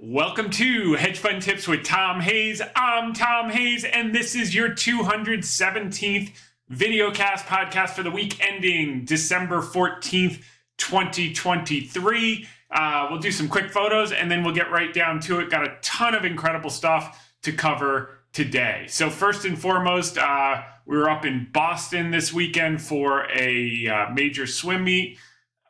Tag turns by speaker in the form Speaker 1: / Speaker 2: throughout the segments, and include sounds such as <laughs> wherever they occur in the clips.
Speaker 1: Welcome to Hedge Fund Tips with Tom Hayes. I'm Tom Hayes, and this is your 217th videocast podcast for the week ending December 14th, 2023. Uh, we'll do some quick photos and then we'll get right down to it. Got a ton of incredible stuff to cover today. So, first and foremost, uh, we were up in Boston this weekend for a uh, major swim meet.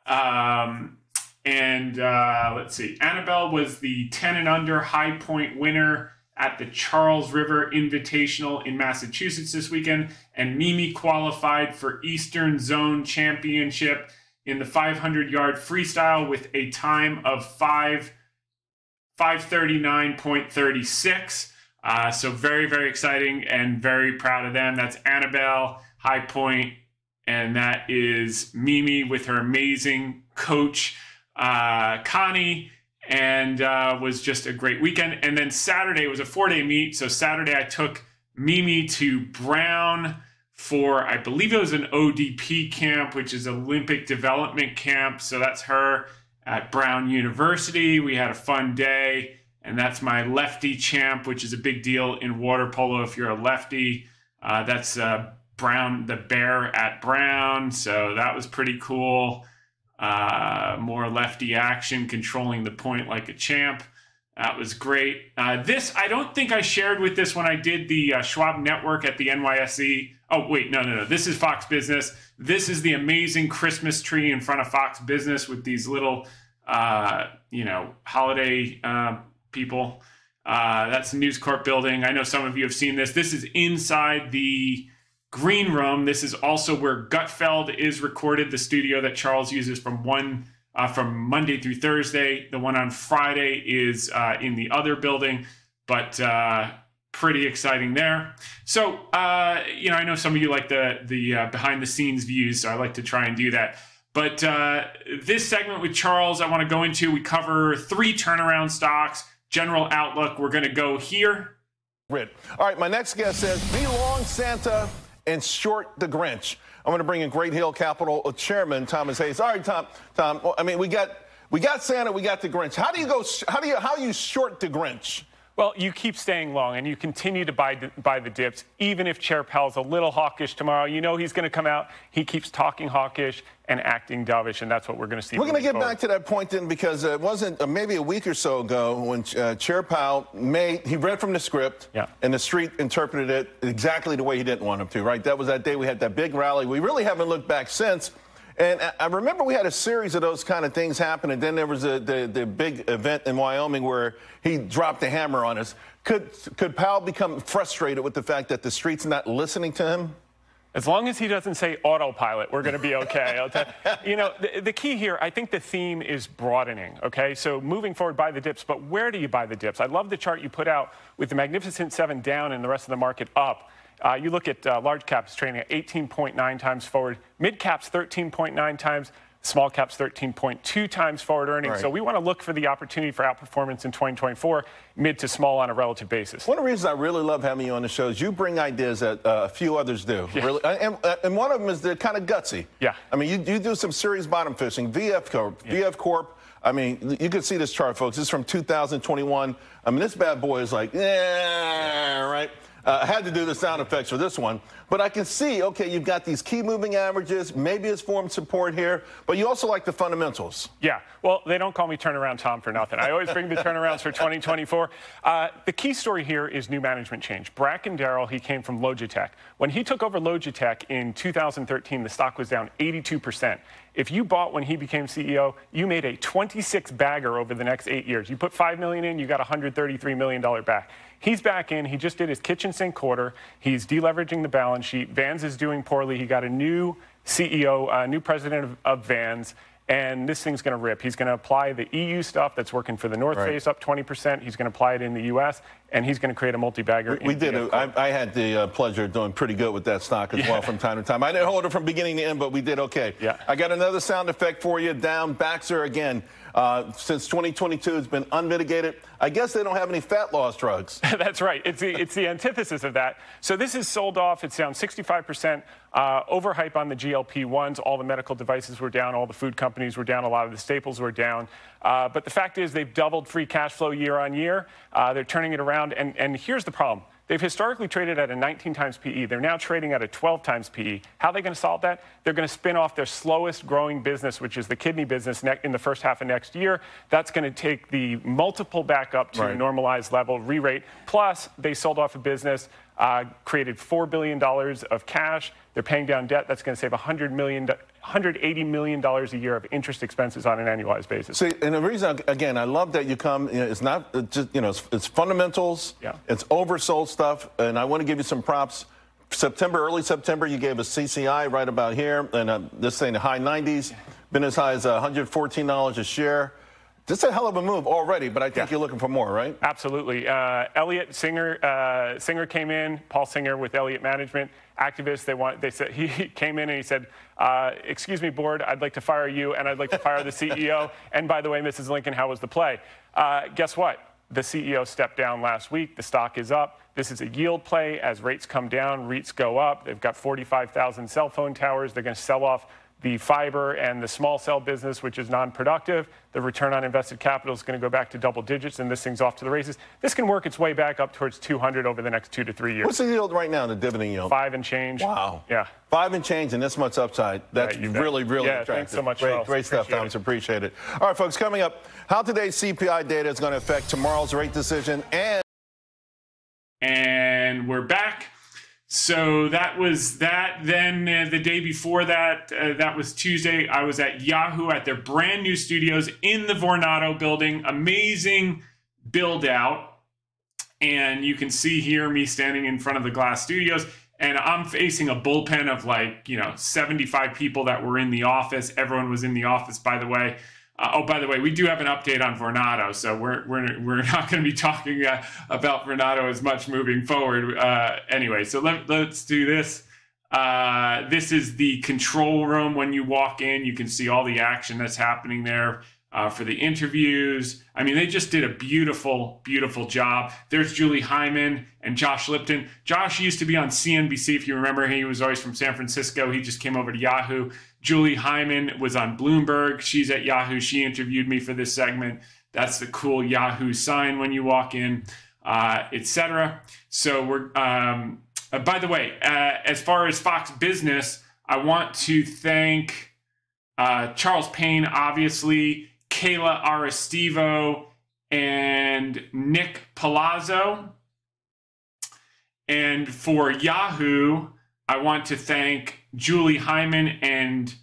Speaker 1: Um, and uh, let's see, Annabelle was the 10 and under high point winner at the Charles River Invitational in Massachusetts this weekend. And Mimi qualified for Eastern Zone Championship in the 500 yard freestyle with a time of 5 539.36. Uh, so very, very exciting and very proud of them. That's Annabelle High Point, and that is Mimi with her amazing coach uh, Connie, and uh, was just a great weekend. And then Saturday was a four day meet. So Saturday I took Mimi to Brown for, I believe it was an ODP camp, which is Olympic Development Camp. So that's her at Brown University. We had a fun day. And that's my lefty champ, which is a big deal in water polo if you're a lefty. Uh, that's uh, Brown, the bear at Brown. So that was pretty cool uh, more lefty action, controlling the point like a champ. That was great. Uh, this, I don't think I shared with this when I did the uh, Schwab Network at the NYSE. Oh, wait, no, no, no. This is Fox Business. This is the amazing Christmas tree in front of Fox Business with these little, uh, you know, holiday uh, people. Uh, that's the News Corp building. I know some of you have seen this. This is inside the Green Room. This is also where Gutfeld is recorded, the studio that Charles uses from one uh, from Monday through Thursday. The one on Friday is uh, in the other building, but uh, pretty exciting there. So uh, you know, I know some of you like the the uh, behind the scenes views, so I like to try and do that. But uh, this segment with Charles, I want to go into. We cover three turnaround stocks, general outlook. We're going to go here.
Speaker 2: All right, my next guest says, "Be long, Santa." And short the Grinch. I'm going to bring in Great Hill Capital uh, Chairman Thomas Hayes. All right, Tom. Tom. I mean, we got we got Santa, we got the Grinch. How do you go? How do you how do you short the Grinch?
Speaker 1: Well, you keep staying long and you continue to buy, buy the dips, even if Chair Powell's a little hawkish tomorrow. You know he's going to come out. He keeps talking hawkish and acting dovish, and that's what we're going to see.
Speaker 2: We're going to get
Speaker 1: forward.
Speaker 2: back to that point then because it wasn't uh, maybe a week or so ago when uh, Chair Powell made, he read from the script,
Speaker 1: yeah.
Speaker 2: and the street interpreted it exactly the way he didn't want him to, right? That was that day we had that big rally. We really haven't looked back since. And I remember we had a series of those kind of things happen, and then there was a, the, the big event in Wyoming where he dropped the hammer on us. Could, could Powell become frustrated with the fact that the street's not listening to him?
Speaker 1: As long as he doesn't say autopilot, we're going to be okay. <laughs> you know, the, the, key here, I think the theme is broadening, okay? So moving forward, buy the dips, but where do you buy the dips? I love the chart you put out with the Magnificent Seven down and the rest of the market up. Uh, you look at uh, large caps trading at 18.9 times forward, mid caps 13.9 times, small caps 13.2 times forward earnings. Right. So we want to look for the opportunity for outperformance in 2024, mid to small on a relative basis.
Speaker 2: One of the reasons I really love having you on the show is you bring ideas that uh, a few others do. Yeah. Really, and, and, one of them is they're kind of gutsy.
Speaker 1: Yeah.
Speaker 2: I mean, you, you do some serious bottom fishing. VF Corp. Yeah. VF Corp. I mean, you can see this chart, folks. This is from 2021. I mean, this bad boy is like, yeah, right. Uh, had to do the sound effects for this one. But I can see, okay, you've got these key moving averages. Maybe it's form support here. But you also like the fundamentals.
Speaker 1: Yeah. Well, they don't call me Turnaround Tom for nothing. I always bring the turnarounds for 2024. Uh, the key story here is new management change. Bracken Darrell, he came from Logitech. When he took over Logitech in 2013, the stock was down 82%. If you bought when he became CEO, you made a 26 bagger over the next eight years. You put five million in, you got 133 million dollar back. He's back in. He just did his kitchen sink quarter. He's deleveraging the balance sheet. Vans is doing poorly. He got a new CEO, a uh, new president of, of Vans and this thing's going to rip. He's going to apply the EU stuff that's working for the North right. Face up 20%. He's going to apply it in the U.S., and he's going to create a multi-bagger.
Speaker 2: We, we did. I, had the uh, pleasure of doing pretty good with that stock as yeah. well from time to time. I didn't hold it from beginning to end, but we did okay.
Speaker 1: Yeah.
Speaker 2: I got another sound effect for you. Down Baxter again. Uh, since 2022, it's been unmitigated. I guess they don't have any fat loss drugs. <laughs>
Speaker 1: That's right. It's the, it's the antithesis of that. So this is sold off. It's down 65%. Uh, overhype on the GLP-1s. All the medical devices were down. All the food companies were down. A lot of the staples were down. Uh, but the fact is they've doubled free cash flow year on year. Uh, they're turning it around. And, and here's the problem. They've historically traded at a 19 times PE. They're now trading at a 12 times PE. How are they going to solve that? They're going to spin off their slowest growing business, which is the kidney business, in the first half of next year. That's going to take the multiple back up to right. a normalized level, re rate. Plus, they sold off a business, uh, created $4 billion of cash. They're paying down debt. That's going to save $100 million, $180 million a year of interest expenses on an annualized basis.
Speaker 2: See, and the reason, again, I love that you come, you know, it's not just, you know, it's, it's fundamentals, yeah. it's oversold stuff, and I want to give you some props. September, early September, you gave a CCI right about here, and uh, this thing, the high 90s, been as high as $114 a share. This is a hell of a move already, but I think yeah. you're looking for more, right?
Speaker 1: Absolutely. Uh, Elliott Singer, uh, Singer came in, Paul Singer with Elliott Management, activists. They want. They said <laughs> he came in and he said, uh, "Excuse me, board, I'd like to fire you, and I'd like to fire the <laughs> CEO. and by the way, Mrs. Lincoln, how was the play? Uh, guess what? The CEO stepped down last week. The stock is up. This is a yield play. As rates come down, REITs go up. They've got 45,000 cell phone towers. They're going to sell off the fiber and the small cell business, which is non-productive. The return on invested capital is going to go back to double digits, and this thing's off to the races. This can work its way back up towards 200 over the next two to three years.
Speaker 2: What's the yield right now, the dividend yield?
Speaker 1: Five and change.
Speaker 2: Wow.
Speaker 1: Yeah.
Speaker 2: Five and change and this much upside. That's yeah, really, really
Speaker 1: yeah,
Speaker 2: attractive.
Speaker 1: Thanks so much,
Speaker 2: Great, great stuff, Thomas. Appreciate it. All right, folks, coming up, how today's CPI data is going to affect tomorrow's rate decision and.
Speaker 3: And we're back. So that was that. Then uh, the day before that, uh, that was Tuesday, I was at Yahoo at their brand new studios in the Vornado building. Amazing build out. And you can see here me standing in front of the glass studios. And I'm facing a bullpen of like, you know, 75 people that were in the office. Everyone was in the office, by the way. Uh, oh, by the way, we do have an update on Vornado, so we're we're we're <laughs> not going to be talking uh, about Vornado as much moving forward. Uh, anyway, so let, let's do this. Uh, this is the control room. When you walk in, you can see all the action that's happening there uh, for the interviews. I mean, they just did a beautiful, beautiful job. There's Julie Hyman and Josh Lipton. Josh used to be on CNBC, if you remember. He was always from San Francisco. He just came over to Yahoo. Julie Hyman was on Bloomberg. She's at Yahoo. She interviewed me for this segment. That's the cool Yahoo sign when you walk in, uh, etc. So we're. Um, uh, by the way, uh, as far as Fox Business, I want to thank uh, Charles Payne, obviously, Kayla Arestivo, and Nick Palazzo. And for Yahoo, I want to thank Julie Hyman and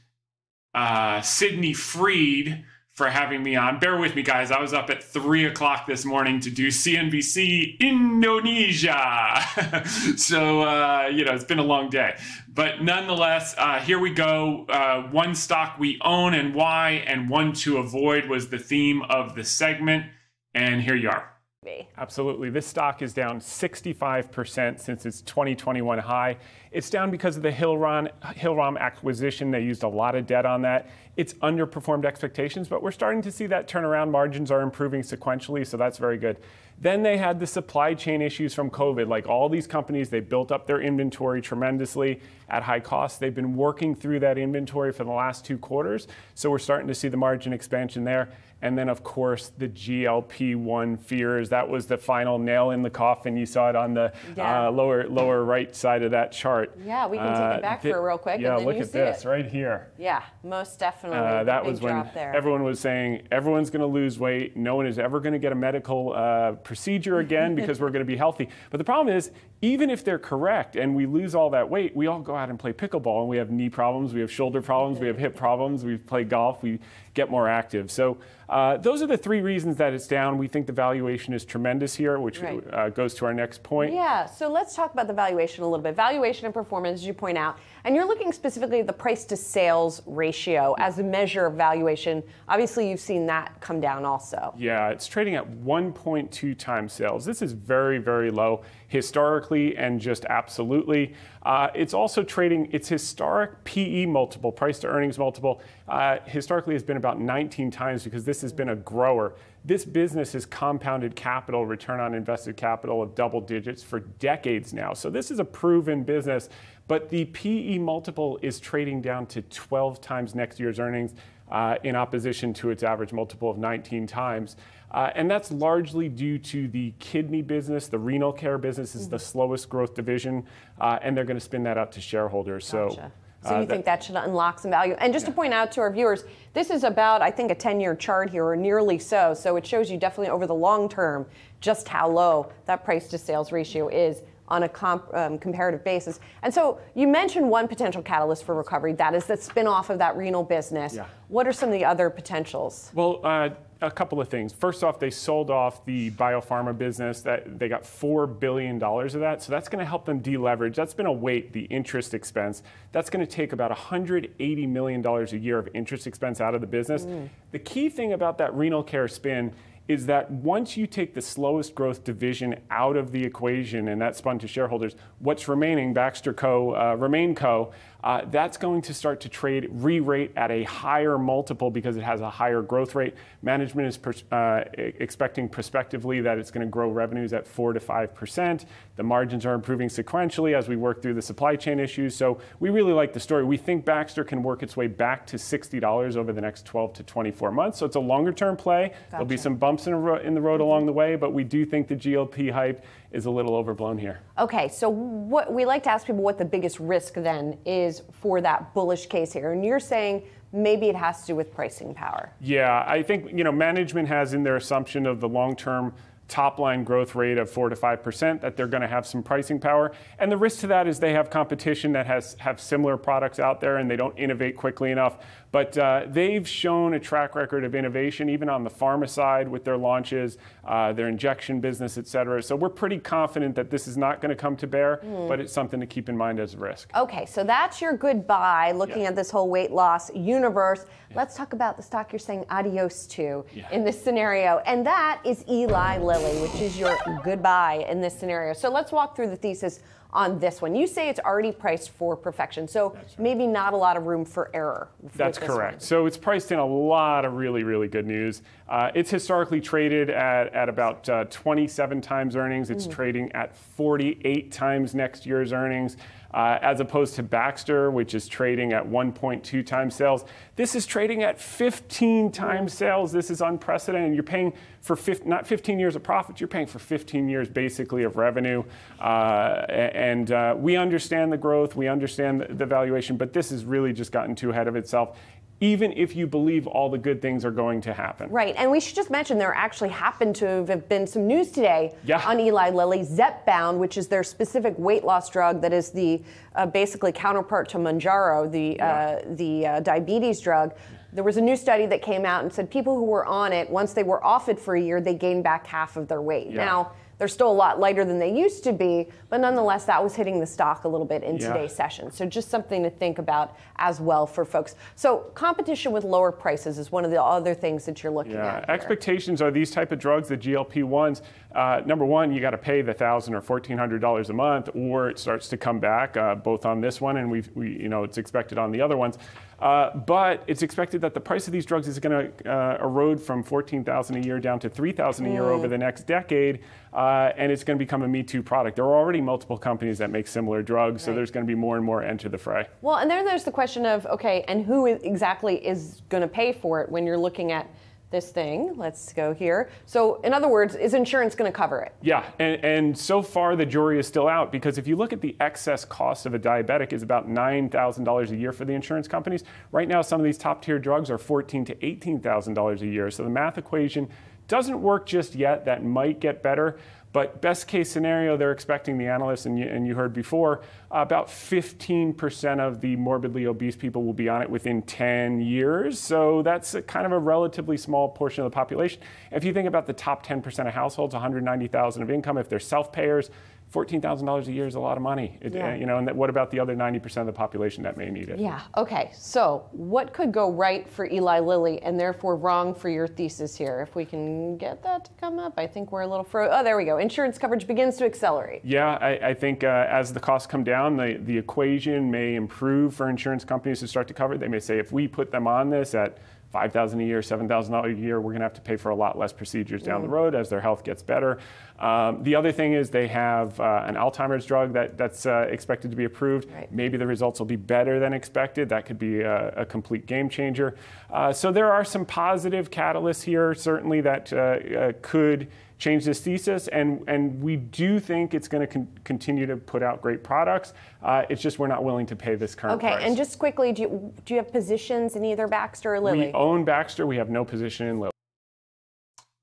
Speaker 3: uh, Sydney Freed for having me on. Bear with me, guys. I was up at three o'clock this morning to do CNBC Indonesia. <laughs> so, uh, you know, it's been a long day. But nonetheless, uh, here we go. Uh, one stock we own and why, and one to avoid was the theme of the segment. And here you are
Speaker 1: be. Absolutely. This stock is down 65% since its 2021 high. It's down because of the Hillrom, Hillrom acquisition. They used a lot of debt on that. It's underperformed expectations, but we're starting to see that turnaround. Margins are improving sequentially, so that's very good. Then they had the supply chain issues from COVID. Like all these companies, they built up their inventory tremendously at high cost. They've been working through that inventory for the last two quarters. So we're starting to see the margin expansion there. And then, of course, the GLP 1 fears. That was the final nail in the coffin. You saw it on the yeah. uh, lower lower right side of that chart.
Speaker 4: Yeah, we can take it uh, back th- for real quick.
Speaker 1: Yeah, look at this
Speaker 4: it.
Speaker 1: right here.
Speaker 4: Yeah, most definitely. Uh,
Speaker 1: that was when
Speaker 4: there.
Speaker 1: everyone was saying everyone's going to lose weight. No one is ever going to get a medical uh, procedure again because we're going to be healthy. But the problem is, even if they're correct and we lose all that weight, we all go out and play pickleball and we have knee problems, we have shoulder problems, we have hip problems, we play golf, we get more active. So uh, those are the three reasons that it's down. We think the valuation is tremendous here, which right. uh, goes to our next point.
Speaker 4: Yeah, so let's talk about the valuation a little bit. Valuation and performance, as you point out, and you're looking specifically at the price to sales ratio as a measure of valuation. Obviously, you've seen that come down also.
Speaker 1: Yeah, it's trading at 1.2 times sales. This is very, very low historically and just absolutely. Uh, it's also trading its historic PE multiple, price to earnings multiple, uh, historically has been about 19 times because this has been a grower. This business has compounded capital, return on invested capital of double digits for decades now. So this is a proven business, but the PE multiple is trading down to 12 times next year's earnings uh, in opposition to its average multiple of 19 times. Uh, and that's largely due to the kidney business. The renal care business is mm-hmm. the slowest growth division, uh, and they're going to spin that out to shareholders.
Speaker 4: Gotcha. So. So you uh, think that should unlock some value? And just yeah. to point out to our viewers, this is about, I think, a 10-year chart here, or nearly so. So it shows you definitely over the long term just how low that price to sales ratio is on a comp, um, comparative basis. And so you mentioned one potential catalyst for recovery. That is the spin-off of that renal business. Yeah. What are some of the other potentials?
Speaker 1: Well, uh, a couple of things. First off, they sold off the biopharma business. That they got four billion dollars of that, so that's going to help them deleverage. That's been a weight, the interest expense. That's going to take about 180 million dollars a year of interest expense out of the business. Mm. The key thing about that renal care spin is that once you take the slowest growth division out of the equation and that's spun to shareholders, what's remaining, Baxter Co, uh, Remain Co, uh, that's going to start to trade re-rate at a higher multiple because it has a higher growth rate. Management is pers- uh, expecting prospectively that it's going to grow revenues at four to five percent. The margins are improving sequentially as we work through the supply chain issues. So we really like the story. We think Baxter can work its way back to sixty dollars over the next 12 to 24 months. So it's a longer term play. Gotcha. There'll be some bumps in, ro- in the road along the way, but we do think the GLP hype is a little overblown here.
Speaker 4: Okay, so what we like to ask people what the biggest risk then is for that bullish case here, and you're saying maybe it has to do with pricing power.
Speaker 1: Yeah, I think you know management has in their assumption of the long-term top line growth rate of 4 to 5%, that they're going to have some pricing power. And the risk to that is they have competition that has have similar products out there and they don't innovate quickly enough. But uh, they've shown a track record of innovation, even on the pharma side with their launches, uh, their injection business, et cetera. So we're pretty confident that this is not going to come to bear, mm. but it's something to keep in mind as a risk.
Speaker 4: Okay, so that's your goodbye looking yeah. at this whole weight loss universe. Yeah. Let's talk about the stock you're saying adios to yeah. in this scenario, and that is Eli Lilly, which is your goodbye in this scenario. So let's walk through the thesis on this one. You say it's already priced for perfection, so right. maybe not a lot of room for error.
Speaker 1: That's correct. One. So it's priced in a lot of really, really good news. Uh, it's historically traded at, at about uh, 27 times earnings. It's mm. trading at 48 times next year's earnings uh, as opposed to Baxter, which is trading at 1.2 times sales. This is trading at 15 times sales. This is unprecedented. You're paying for 15, not 15 years of profits, you're paying for 15 years basically of revenue. Uh, and uh, we understand the growth, we understand the, the valuation, but this has really just gotten too ahead of itself even if you believe all the good things are going to happen.
Speaker 4: Right, and we should just mention there actually happened to have been some news today yeah. on Eli Lilly, Zepbound, which is their specific weight loss drug that is the uh, basically counterpart to Mounjaro, the yeah. uh, the uh, diabetes drug. There was a new study that came out and said people who were on it, once they were off it for a year, they gained back half of their weight. Yeah. Now they're still a lot lighter than they used to be, but nonetheless, that was hitting the stock a little bit in yeah. today's session. So just something to think about as well for folks. So competition with lower prices is one of the other things that you're looking
Speaker 1: yeah.
Speaker 4: at.
Speaker 1: Yeah, expectations are these type of drugs, the GLP-1s. Uh, number one, you got to pay the thousand or fourteen hundred dollars a month, or it starts to come back. Uh, both on this one, and we've, we, you know, it's expected on the other ones. Uh, but it's expected that the price of these drugs is going to uh, erode from 14,000 a year down to 3,000 a year over the next decade, uh, and it's going to become a Me Too product. There are already multiple companies that make similar drugs, right. so there's going to be more and more enter the fray.
Speaker 4: Well, and then there's the question of okay, and who exactly is going to pay for it when you're looking at this thing. Let's go here. So, in other words, is insurance going to cover it?
Speaker 1: Yeah, and, and, so far the jury is still out because if you look at the excess cost of a diabetic is about nine thousand dollars a year for the insurance companies. Right now, some of these top tier drugs are fourteen to eighteen thousand dollars a year. So the math equation doesn't work just yet. That might get better. But best case scenario, they're expecting the analysts, and you, and you heard before, about 15% of the morbidly obese people will be on it within 10 years. So that's kind of a relatively small portion of the population. If you think about the top 10% of households, 190,000 of income, if they're self-payers, $14,000 a year is a lot of money. It, yeah. you know, and that, what about the other 90% of the population that may need it?
Speaker 4: Yeah. Okay. So, what could go right for Eli Lilly and therefore wrong for your thesis here? If we can get that to come up, I think we're a little fro. Oh, there we go. Insurance coverage begins to accelerate.
Speaker 1: Yeah, I, I think uh, as the costs come down, the, the equation may improve for insurance companies to start to cover. They may say if we put them on this at 5000 a year, $7,000 a year, we're going to have to pay for a lot less procedures down mm. the road as their health gets better. Um, the other thing is they have uh, an Alzheimer's drug that, that's uh, expected to be approved. Right. Maybe the results will be better than expected. That could be a, a complete game changer. Uh, so there are some positive catalysts here, certainly, that uh, uh, could change this thesis, and, and we do think it's going to con- continue to put out great products. Uh, it's just we're not willing to pay this current
Speaker 4: okay,
Speaker 1: price.
Speaker 4: and just quickly, do you, do you have positions in either Baxter or Lilly?
Speaker 1: We own Baxter. We have no position in Lilly.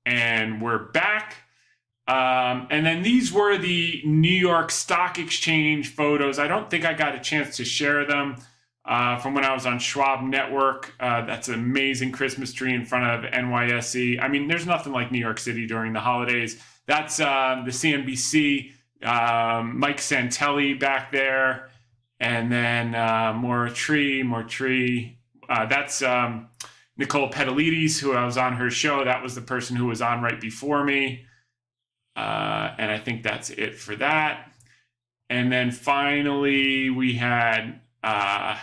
Speaker 5: And we're back. Um, and then these were the New York Stock Exchange photos. I don't think I got a chance to share them uh, from when I was on Schwab Network. Uh, that's an amazing Christmas tree in front of NYSE. I mean, there's nothing like New York City during the holidays. That's uh, the CNBC, um, Mike Santelli back there, and then uh, more tree, more tree. Uh, that's um, Nicole Petallides, who I was on her show. That was the person who was on right before me. Uh, and I think that's it for that. And then finally, we had uh,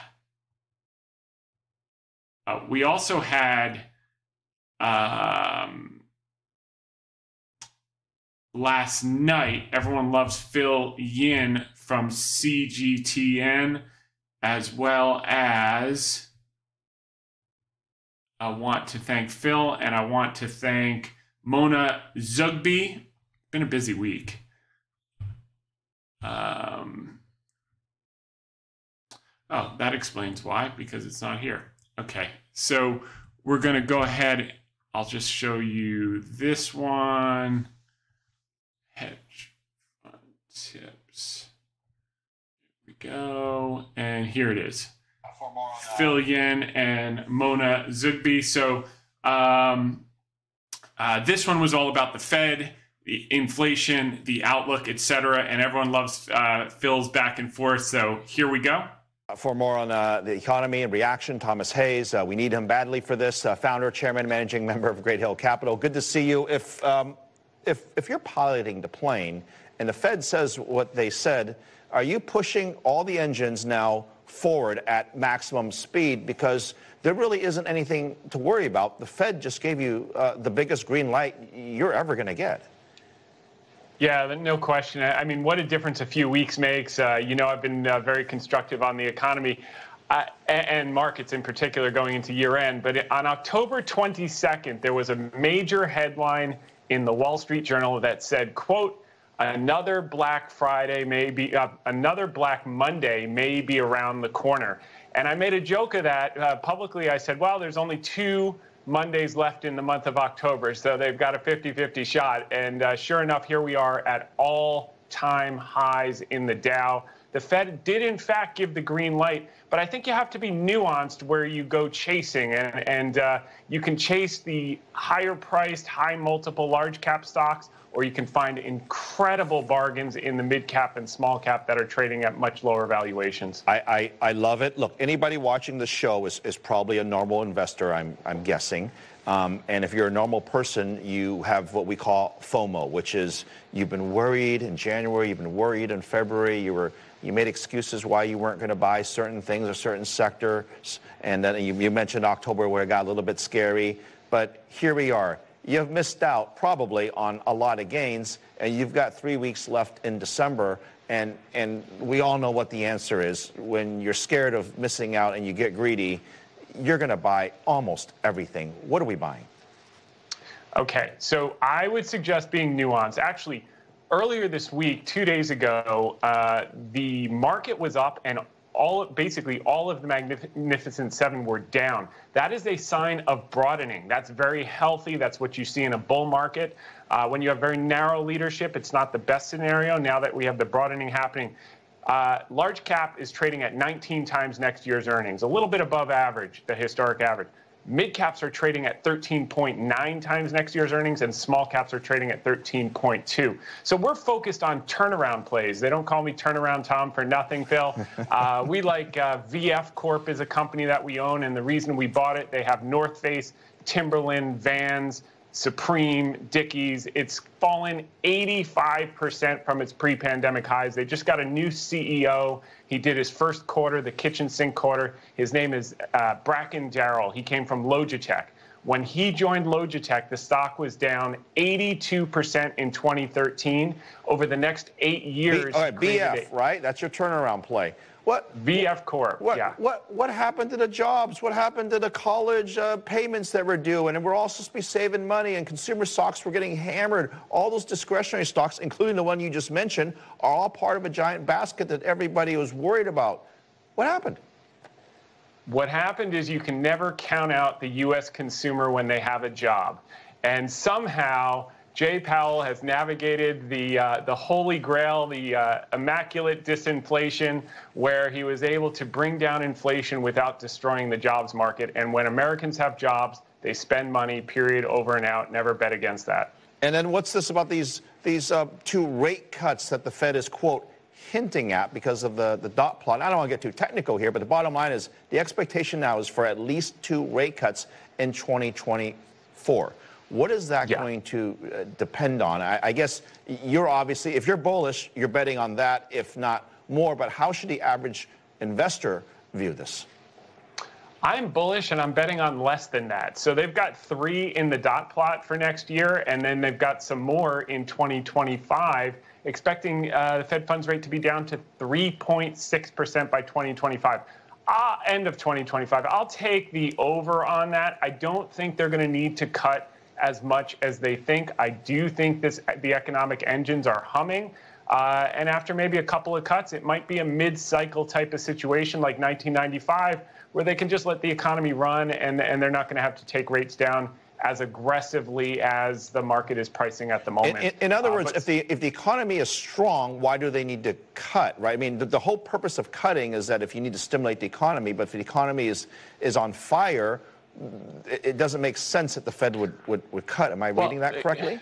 Speaker 5: uh, we also had um, last night. Everyone loves Phil Yin from CGTN, as well as I want to thank Phil and I want to thank Mona Zugby. Been a busy week. Um, Oh, that explains why, because it's not here. Okay, so we're going to go ahead. I'll just show you this one. Hedge fund tips. Here we go. And here it is. Phil Yin and Mona Zugby. So um, uh, this one was all about the Fed, the inflation, the outlook, etc. And everyone loves uh, Phil's back and forth. So here we go.
Speaker 6: For more on uh, the economy and reaction, Thomas Hayes. Uh, we need him badly for this. Uh, founder, chairman, managing member of Great Hill Capital. Good to see you. If, um, if, if you're piloting the plane and the Fed says what they said, are you pushing all the engines now forward at maximum speed? Because there really isn't anything to worry about. The Fed just gave you uh, the biggest green light you're ever going to get.
Speaker 1: Yeah, no question. I mean, what a difference a few weeks makes. Uh, you know, I've been uh, very constructive on the economy uh, and markets in particular going into year end. But on October 22nd, there was a major headline in the Wall Street Journal that said, quote, another Black Friday may be, uh, another Black Monday may be around the corner. And I made a joke of that uh, publicly. I said, well, there's only two Mondays left in the month of October, so they've got a 50 50 shot. And uh, sure enough, here we are at all time highs in the Dow. The Fed did, in fact, give the green light, but I think you have to be nuanced where you go chasing. And, and uh, you can chase the higher priced, high multiple, large cap stocks, or you can find incredible bargains in the mid cap and small cap that are trading at much lower valuations.
Speaker 6: I, I, I love it. Look, anybody watching the show is, is probably a normal investor, I'm, I'm guessing. Um, and if you're a normal person, you have what we call FOMO, which is you've been worried in January, you've been worried in February, you were you made excuses why you weren't going to buy certain things or certain sectors, and then you, you mentioned October where it got a little bit scary. But here we are you've missed out probably on a lot of gains, and you've got three weeks left in December. And, and we all know what the answer is. When you're scared of missing out and you get greedy, you're going to buy almost everything. What are we buying?
Speaker 1: Okay, so I would suggest being nuanced. Actually, earlier this week, two days ago, uh, the market was up and all basically all of the Magnificent Seven were down. That is a sign of broadening. That's very healthy. That's what you see in a bull market. Uh, when you have very narrow leadership, it's not the best scenario. Now that we have the broadening happening, uh, large cap is trading at 19 times next year's earnings, a little bit above average, the historic average. Mid caps are trading at 13.9 times next year's earnings, and small caps are trading at 13.2. So we're focused on turnaround plays. They don't call me Turnaround Tom for nothing, Phil. <laughs> Uh, we like uh, VF Corp is a company that we own, and the reason we bought it, they have North Face, Timberland, Vans, Supreme, Dickies. It's fallen 85% from its pre pandemic highs. They just got a new CEO. He did his first quarter, the kitchen sink quarter. His name is uh, Bracken Darrell. He came from Logitech. When he joined Logitech, the stock was down 82% in 2013. Over the next eight years,
Speaker 6: B- all right, BF, right? That's your turnaround play.
Speaker 1: What VF Corp?
Speaker 6: What,
Speaker 1: yeah.
Speaker 6: What what happened to the jobs? What happened to the college uh, payments that were due? And we're all supposed to be saving money. And consumer stocks were getting hammered. All those discretionary stocks, including the one you just mentioned, are all part of a giant basket that everybody was worried about. What happened?
Speaker 1: What happened is you can never count out the U.S. consumer when they have a job, and somehow Jay Powell has navigated the uh, the holy grail, the uh, immaculate disinflation, where he was able to bring down inflation without destroying the jobs market. And when Americans have jobs, they spend money. Period. Over and out. Never bet against that.
Speaker 6: And then what's this about these these uh, two rate cuts that the Fed is quote hinting at because of the, the dot plot. I don't want to get too technical here, but the bottom line is the expectation now is for at least two rate cuts in 2024. What is that yeah. going to uh, depend on? I, I, guess you're obviously, if you're bullish, you're betting on that, if not more. But how should the average investor view this?
Speaker 1: I'm bullish and I'm betting on less than that. So they've got three in the dot plot for next year, and then they've got some more in 2025, expecting uh, the Fed funds rate to be down to 3.6% by 2025. Uh, end of 2025. I'll take the over on that. I don't think they're going to need to cut as much as they think. I do think this the economic engines are humming. Uh, and after maybe a couple of cuts, it might be a mid-cycle type of situation like 1995, where they can just let the economy run and, and they're not going to have to take rates down as aggressively as the market is pricing at the moment.
Speaker 6: In, in, other uh, words, if the if the economy is strong, why do they need to cut? Right? I mean, the, the, whole purpose of cutting is that if you need to stimulate the economy, but if the economy is is on fire, it doesn't make sense that the Fed would, would, would cut. Am I well, reading that correctly?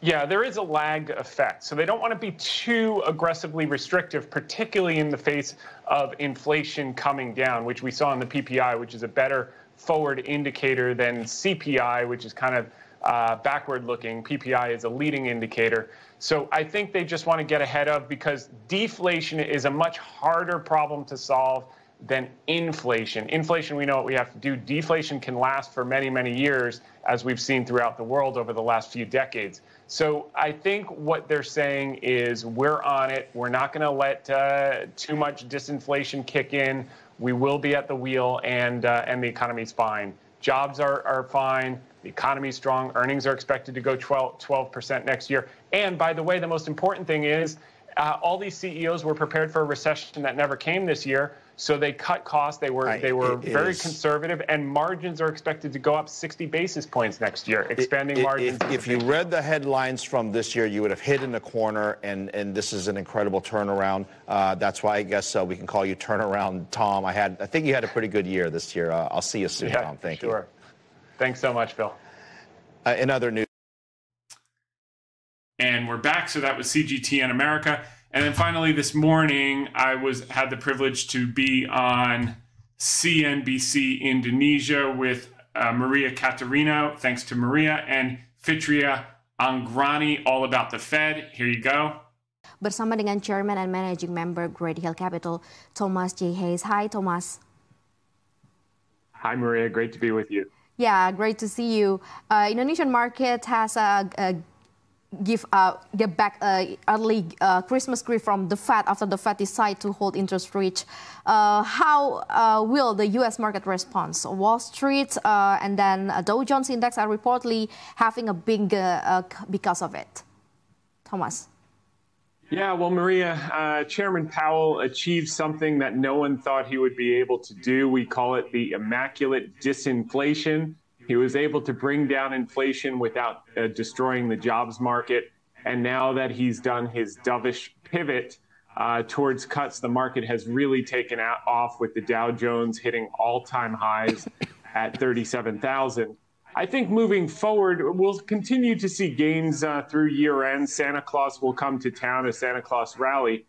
Speaker 1: Yeah, there is a lag effect. So they don't want to be too aggressively restrictive, particularly in the face of inflation coming down, which we saw in the PPI, which is a better forward indicator than CPI, which is kind of uh, backward looking. PPI is a leading indicator. So I think they just want to get ahead of because deflation is a much harder problem to solve than inflation. Inflation, we know what we have to do. Deflation can last for many, many years, as we've seen throughout the world over the last few decades. So I think what they're saying is we're on it. We're not going to let uh, too much disinflation kick in. We will be at the wheel, and uh, and the economy's fine. Jobs are, are fine. The economy's strong. Earnings are expected to go 12 12% next year. And by the way, the most important thing is uh, all these CEOs were prepared for a recession that never came this year. So they cut costs. They were I, they were very is, conservative, and margins are expected to go up 60 basis points next year, expanding it, margins.
Speaker 6: If, if you read the headlines from this year, you would have hit in the corner, and and this is an incredible turnaround. Uh, that's why I guess uh, we can call you turnaround Tom. I had I think you had a pretty good year this year. Uh, I'll see you soon, yeah, Tom. Thank
Speaker 1: sure. you. Sure. Thanks so much, Phil.
Speaker 6: Uh, in other news.
Speaker 7: And we're back. So that was CGTN America. And then finally this morning, I was had the privilege to be on CNBC Indonesia with uh, Maria Catarino, thanks to Maria, and Fitria Anggrani, all about the Fed. Here you go.
Speaker 8: Bersama dengan Chairman and Managing Member Great Hill Capital, Thomas J. Hayes. Hi, Thomas.
Speaker 1: Hi, Maria. Great to be with you.
Speaker 8: Yeah, great to see you. Uh, Indonesian market has a, a give uh, get back uh, early uh, Christmas gift from the Fed after the Fed decide to hold interest rates. Uh, how uh, will the U.S. market respond? Wall Street uh, and then Dow Jones Index are reportedly having a big because of it. Thomas.
Speaker 1: Yeah, well, Maria, Chairman Powell achieved something that no one thought he would be able to do. We call it the immaculate disinflation. He was able to bring down inflation without uh, destroying the jobs market. And now that he's done his dovish pivot uh, towards cuts, the market has really taken out, off with the Dow Jones hitting all time highs <laughs> at 37,000. I think moving forward, we'll continue to see gains uh, through year end. Santa Claus will come to town, a Santa Claus rally.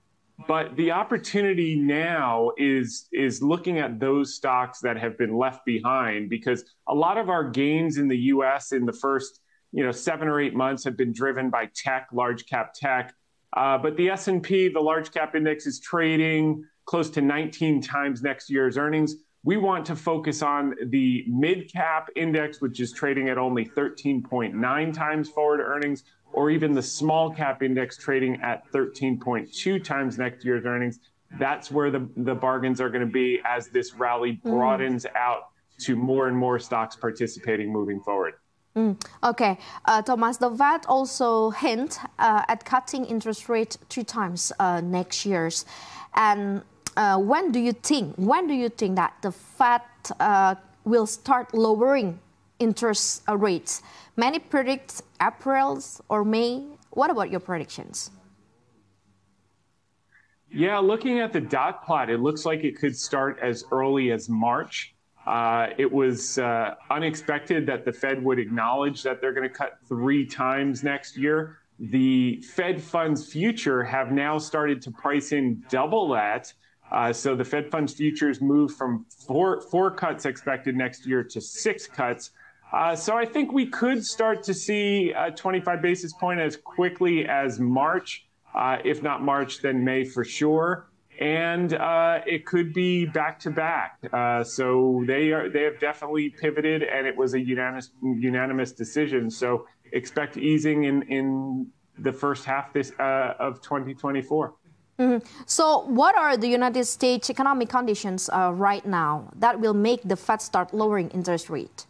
Speaker 1: But the opportunity now is is looking at those stocks that have been left behind because a lot of our gains in the US in the first you know seven or eight months have been driven by tech, large cap tech. Uh, but the S&P, the large cap index, is trading close to 19 times next year's earnings. We want to focus on the mid cap index, which is trading at only 13.9 times forward earnings, or even the small cap index trading at 13.2 times next year's earnings. That's where the, the bargains are going to be as this rally mm. broadens mm. out to more and more stocks participating moving forward.
Speaker 8: Mm, okay, uh, Thomas, the Fed also hint uh, at cutting interest rate three times uh, next year's. And uh, when do you think? When do you think that the Fed uh, will start lowering interest uh, rates? Many predict April or May. What about your predictions?
Speaker 1: Yeah, looking at the dot plot, it looks like it could start as early as March. Uh, it was uh, unexpected that the Fed would acknowledge that they're going to cut three times next year. The Fed funds future have now started to price in double that. Uh, so the Fed funds futures moved from four, four cuts expected next year to six cuts. Uh, so I think we could start to see a 25 basis point as quickly as March, uh, if not March, then May for sure. And uh, it could be back to back. Uh, so they are they have definitely pivoted, and it was a unanimous unanimous decision. So expect easing in in the first half this uh, of 2024.
Speaker 8: Mm-hmm. So, what are the United States economic conditions uh, right now that will make the Fed start lowering interest rate?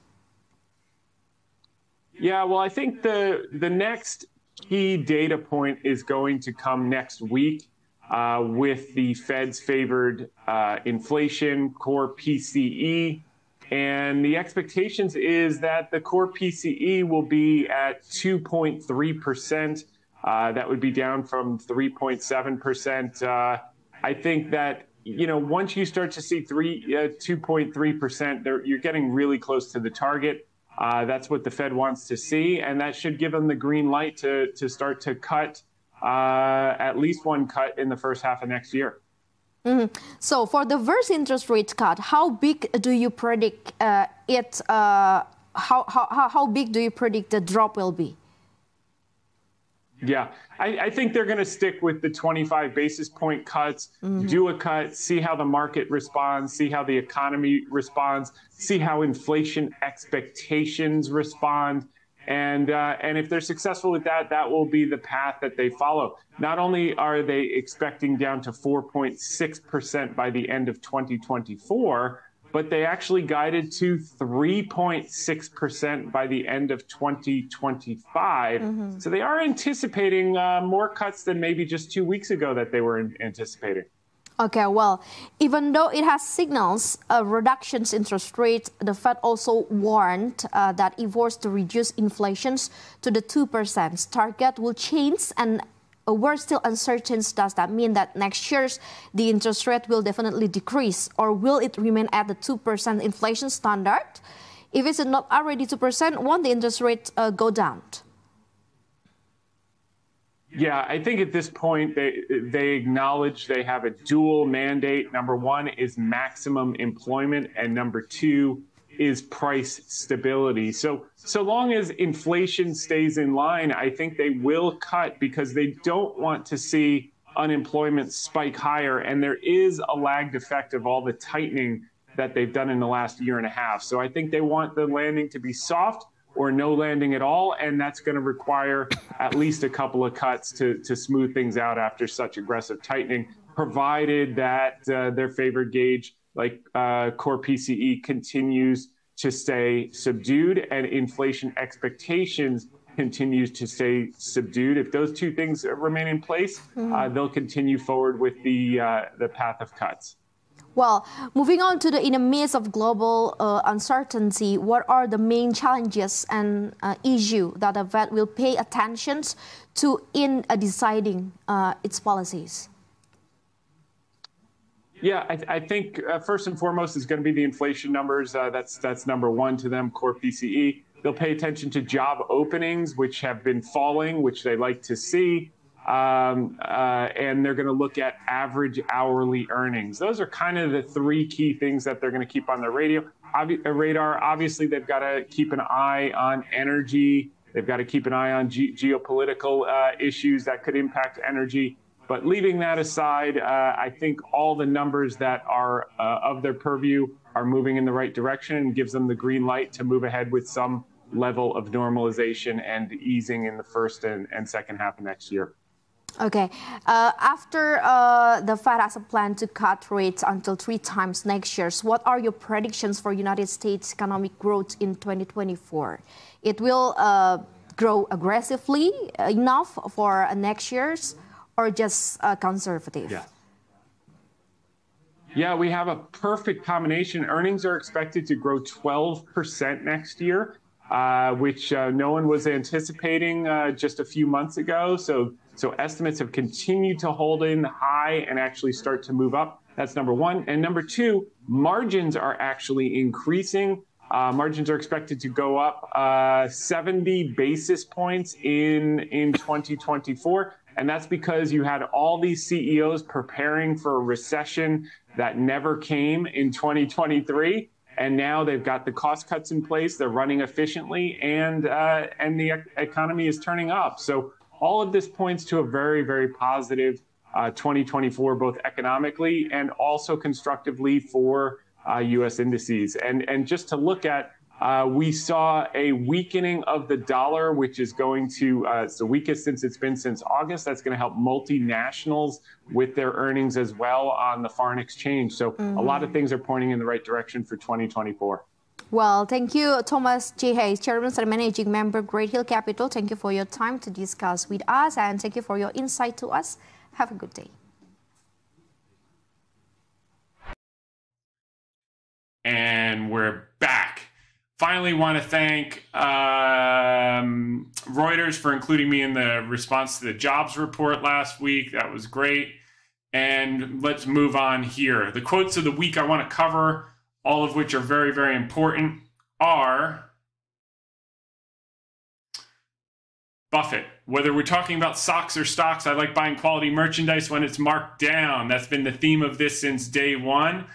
Speaker 1: Yeah, well, I think the the next key data point is going to come next week uh, with the Fed's favored uh, inflation core PCE. And the expectations is that the core PCE will be at 2.3 percent uh, that would be down from 3.7%. Uh, I think that you know once you start to see three, uh, 2.3 percent, you're getting really close to the target. Uh, that's what the Fed wants to see, and that should give them the green light to to start to cut uh, at least one cut in the first half of next year.
Speaker 8: Mm-hmm. So, for the first interest rate cut, how big do you predict uh, it? how, how, how big do you predict the drop will be?
Speaker 1: Yeah, I, I, think they're going to stick with the 25 basis point cuts, mm-hmm. do a cut, see how the market responds, see how the economy responds, see how inflation expectations respond. And, uh, and if they're successful with that, that will be the path that they follow. Not only are they expecting down to 4.6% by the end of 2024, but they actually guided to 3.6% by the end of 2025. Mm-hmm. So they are anticipating uh, more cuts than maybe just two weeks ago that they were anticipating.
Speaker 8: Okay, well, even though it has signals of reductions in interest rates, the Fed also warned uh, that efforts to reduce inflation to the 2% target will change and we're still uncertain. Does that mean that next year's the interest rate will definitely decrease, or will it remain at the two percent inflation standard? If it's not already two percent, won't the interest rate uh, go down?
Speaker 1: Yeah, I think at this point they they acknowledge they have a dual mandate. Number one is maximum employment, and number two is price stability. So so long as inflation stays in line, I think they will cut because they don't want to see unemployment spike higher and there is a lagged effect of all the tightening that they've done in the last year and a half. So I think they want the landing to be soft or no landing at all and that's going to require at least a couple of cuts to to smooth things out after such aggressive tightening provided that uh, their favored gauge like uh, core PCE continues to stay subdued and inflation expectations continues to stay subdued. If those two things remain in place, mm-hmm. uh, they'll continue forward with the uh, the path of cuts.
Speaker 8: Well, moving on to the in the midst of global uh, uncertainty, what are the main challenges and uh, issue that the Fed will pay attention to in uh, deciding uh, its policies?
Speaker 1: Yeah, I, I think uh, first and foremost is going to be the inflation numbers. Uh, that's that's number one to them, core PCE. They'll pay attention to job openings, which have been falling, which they like to see. Um, uh, and they're going to look at average hourly earnings. Those are kind of the three key things that they're going to keep on their radio uh, radar. Obviously, they've got to keep an eye on energy
Speaker 9: They've got to keep an eye on ge- geopolitical uh, issues that could impact energy. But leaving that aside, uh, I think all the numbers that are uh, of their purview are moving in the right direction and gives them the green light to move ahead with some level of normalization and easing in the first and, and second half of next year.
Speaker 8: Okay. Uh, after uh, the Fed has a plan to cut rates until three times next year, so what are your predictions for United States economic growth in 2024? It will uh, grow aggressively enough for next year's, or just uh, conservative?
Speaker 9: Yeah. Yeah, we have a perfect combination. Earnings are expected to grow 12% next year, uh, which uh, no one was anticipating just a few months ago. So so estimates have continued to hold in high and actually start to move up. That's number one. And number two, margins are actually increasing. Uh, margins are expected to go up uh, 70 basis points in in 2024, and that's because you had all these CEOs preparing for a recession that never came in 2023, and now they've got the cost cuts in place. They're running efficiently, and uh, and the economy is turning up. So all of this points to a very, very positive uh, 2024, both economically and also constructively for uh, U.S. indices. And and just to look at, uh, we saw a weakening of the dollar, which is going to uh, it's the weakest since it's been since August. That's going to help multinationals with their earnings as well on the foreign exchange. So mm-hmm. a lot of things are pointing in the right direction for 2024.
Speaker 8: Well, thank you, Thomas J. Hayes, Chairman and Managing Member, Great Hill Capital. Thank you for your time to discuss with us and thank you for your insight to us. Have a good day.
Speaker 1: And we're back. Finally, want to thank um, Reuters for including me in the response to the jobs report last week. That was great. And let's move on here. The quotes of the week I want to cover all of which are very, very important, are Buffett. Whether we're talking about socks or stocks, I like buying quality merchandise when it's marked down. That's been the theme of this since day one.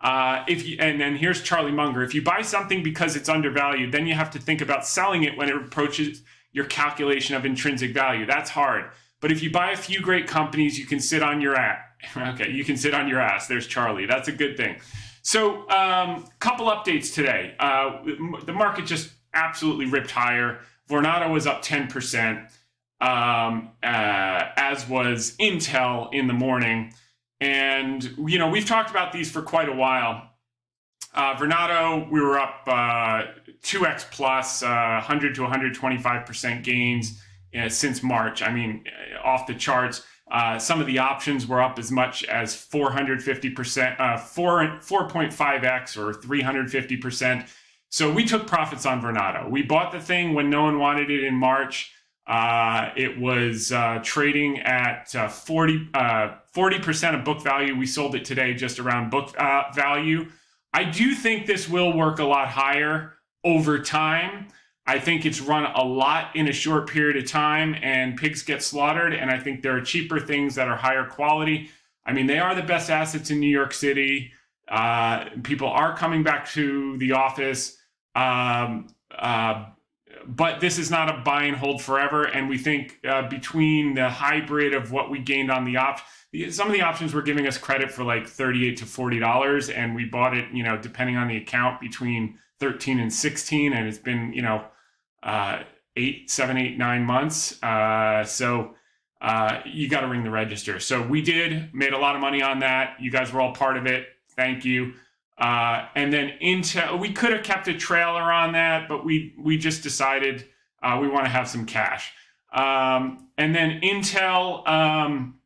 Speaker 1: Uh, if you, and then here's Charlie Munger. If you buy something because it's undervalued, then you have to think about selling it when it approaches your calculation of intrinsic value. That's hard. But if you buy a few great companies, you can sit on your ass. <laughs> Okay, you can sit on your ass. There's Charlie. That's a good thing. So, a um, couple updates today. Uh, the market just absolutely ripped higher. Vornado was up 10%, um, uh, as was Intel in the morning. And, you know, we've talked about these for quite a while. Uh, Vornado, we were up uh, 2x plus, uh, 100 to 125% gains uh, since March. I mean, uh, off the charts. Uh, some of the options were up as much as 450%, uh, 4, 4.5x or 350%. So we took profits on Vornado. We bought the thing when no one wanted it in March. Uh, it was uh, trading at uh, 40, 40% uh, of book value. We sold it today just around book uh, value. I do think this will work a lot higher over time. I think it's run a lot in a short period of time, and pigs get slaughtered. And I think there are cheaper things that are higher quality. I mean, they are the best assets in New York City. Uh, people are coming back to the office. Um, uh, but this is not a buy and hold forever. And we think uh, between the hybrid of what we gained on the op, some of the options were giving us credit for like 38 to 40 dollars, and we bought it, you know, depending on the account between 13 and 16, and it's been, you know, uh, eight, seven, eight, nine months. Uh, so uh, you got to ring the register. So we did, made a lot of money on that. You guys were all part of it. Thank you. Uh, and then Intel, we could have kept a trailer on that, but we we just decided uh, we want to have some cash. Um, and then Intel, um,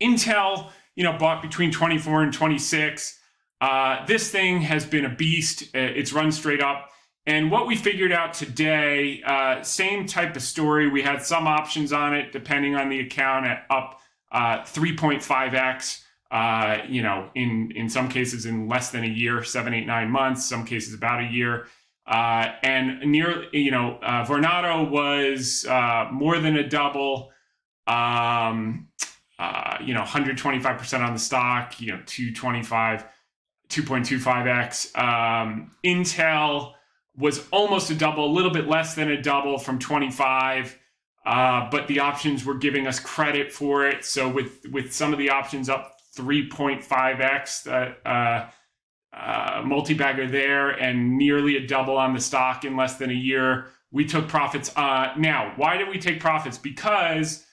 Speaker 1: Intel, you know, bought between 24 and 26. Uh, this thing has been a beast. It's run straight up. And what we figured out today, uh, same type of story. We had some options on it, depending on the account, at up uh, 3.5x. Uh, you know, in in some cases in less than a year, seven, eight, nine months. Some cases about a year. Uh, and near, you know, uh, Vornado was uh, more than a double. Um, you know, 125% on the stock. You know, 225, 2.25x. Um, Intel was almost a double, a little bit less than a double from 25. Uh, but the options were giving us credit for it. So with with some of the options up 3.5x, uh, uh, multi-bagger there, and nearly a double on the stock in less than a year, we took profits. Uh, now, why did we take profits? Because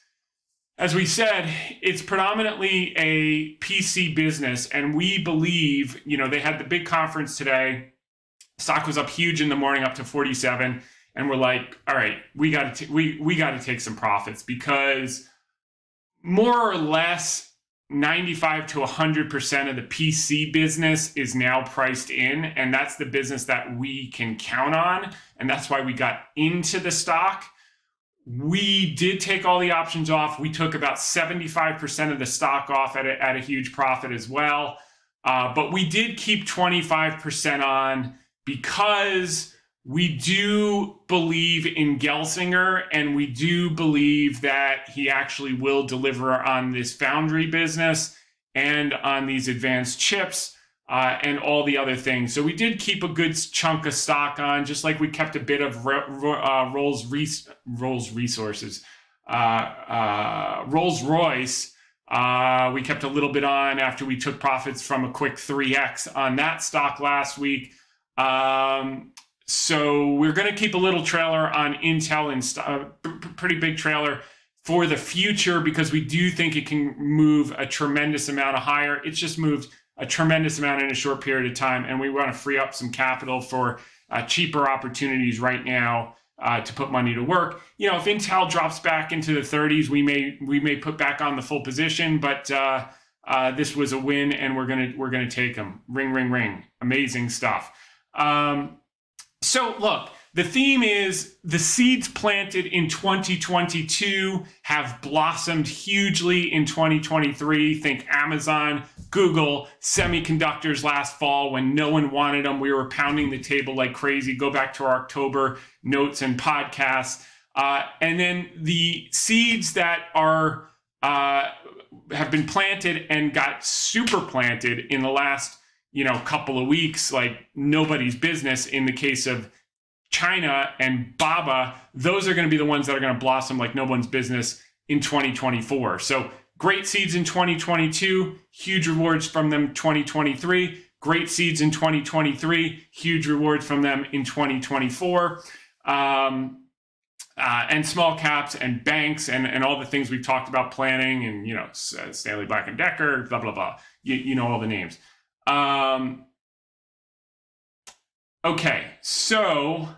Speaker 1: as we said, it's predominantly a PC business, and we believe, you know, they had the big conference today. Stock was up huge in the morning, up to 47, and we're like, all right, we got to we we got to take some profits because more or less 95 to 100% of the PC business is now priced in, and that's the business that we can count on, and that's why we got into the stock we did take all the options off. We took about 75% of the stock off at a, at a huge profit as well. Uh, but we did keep 25% on because we do believe in Gelsinger and we do believe that he actually will deliver on this foundry business and on these advanced chips uh, and all the other things. So we did keep a good chunk of stock on, just like we kept a bit of uh, Rolls Res- Rolls resources, uh, uh, Rolls Royce. Uh, we kept a little bit on after we took profits from a quick 3x on that stock last week. Um, so we're going to keep a little trailer on Intel and st- uh, pretty big trailer for the future because we do think it can move a tremendous amount of higher. It's just moved a tremendous amount in a short period of time, and we want to free up some capital for uh, cheaper opportunities right now uh, to put money to work. You know, if Intel drops back into the 30s, we may we may put back on the full position, but uh, uh this was a win, and we're gonna we're gonna take them. Ring, ring, ring! Amazing stuff. Um, so look, the theme is the seeds planted in 2022 have blossomed hugely in 2023. Think Amazon, Google, semiconductors last fall when no one wanted them. We were pounding the table like crazy. Go back to our October notes and podcasts. Uh, and then the seeds that are uh, have been planted and got super planted in the last you know couple of weeks, like nobody's business. In the case of China and Baba, those are going to be the ones that are going to blossom like no one's business in 2024. So great seeds in 2022, huge rewards from them 2023. Great seeds in 2023, huge rewards from them in 2024. Um, uh, and small caps and banks and, and all the things we've talked about planning and you know Stanley Black and Decker, blah blah blah. You, you know all the names. Um, Okay, so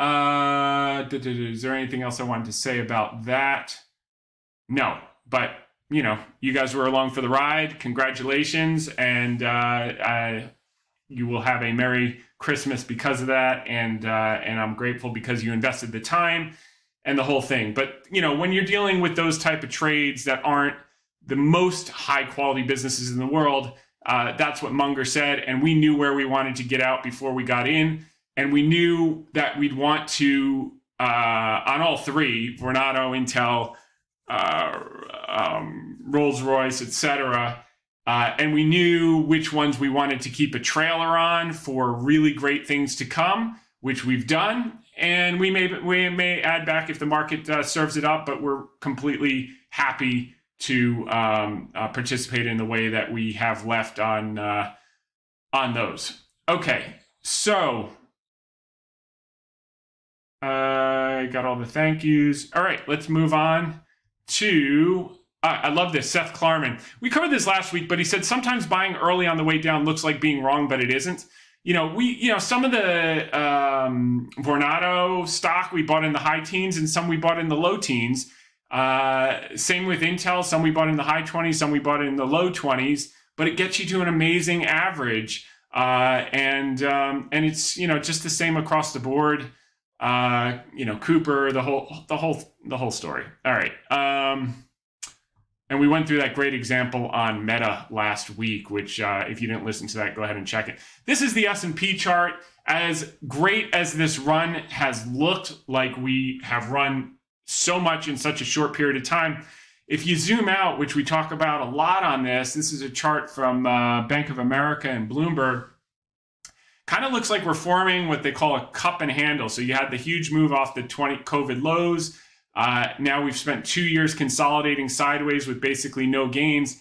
Speaker 1: uh, is there anything else I wanted to say about that? No, but you know, you guys were along for the ride. Congratulations, and uh, I, you will have a merry Christmas because of that, and uh, and I'm grateful because you invested the time and the whole thing. But you know, when you're dealing with those type of trades that aren't the most high quality businesses in the world, uh, that's what Munger said. And we knew where we wanted to get out before we got in. And we knew that we'd want to, uh, on all three, Vornado, Intel, uh, um, Rolls Royce, etc. Uh, and we knew which ones we wanted to keep a trailer on for really great things to come, which we've done. And we may we may add back if the market uh, serves it up, but we're completely happy to um, uh, participate in the way that we have left on uh, on those. Okay, so I uh, got all the thank yous. All right, let's move on to. Uh, I love this, Seth Klarman. We covered this last week, but he said sometimes buying early on the way down looks like being wrong, but it isn't. You know, we, you know, some of the um, Vornado stock we bought in the high teens, and some we bought in the low teens uh, same with Intel. Some we bought in the high 20s, some we bought in the low 20s, but it gets you to an amazing average. Uh, and um, and it's you know just the same across the board. Uh, you know Cooper, the whole the whole the whole story. All right. Um, and we went through that great example on Meta last week, which uh, if you didn't listen to that, go ahead and check it. This is the S&P chart. As great as this run has looked like we have run so much in such a short period of time. If you zoom out, which we talk about a lot on this, this is a chart from uh, Bank of America and Bloomberg. kind of looks like we're forming what they call a cup and handle. So you had the huge move off the 20 COVID lows. Uh, now we've spent two years consolidating sideways with basically no gains.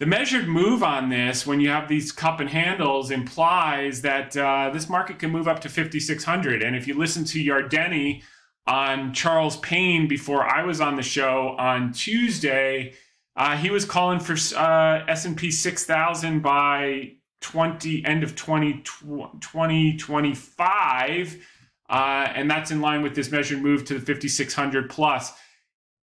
Speaker 1: The measured move on this, when you have these cup and handles, implies that uh, this market can move up to 5,600. And if you listen to Yardeni on Charles Payne before I was on the show on Tuesday, uh, he was calling for uh, S&P 6,000 by 20 end of 20, 2025. Uh, and that's in line with this measured move to the 5,600 plus.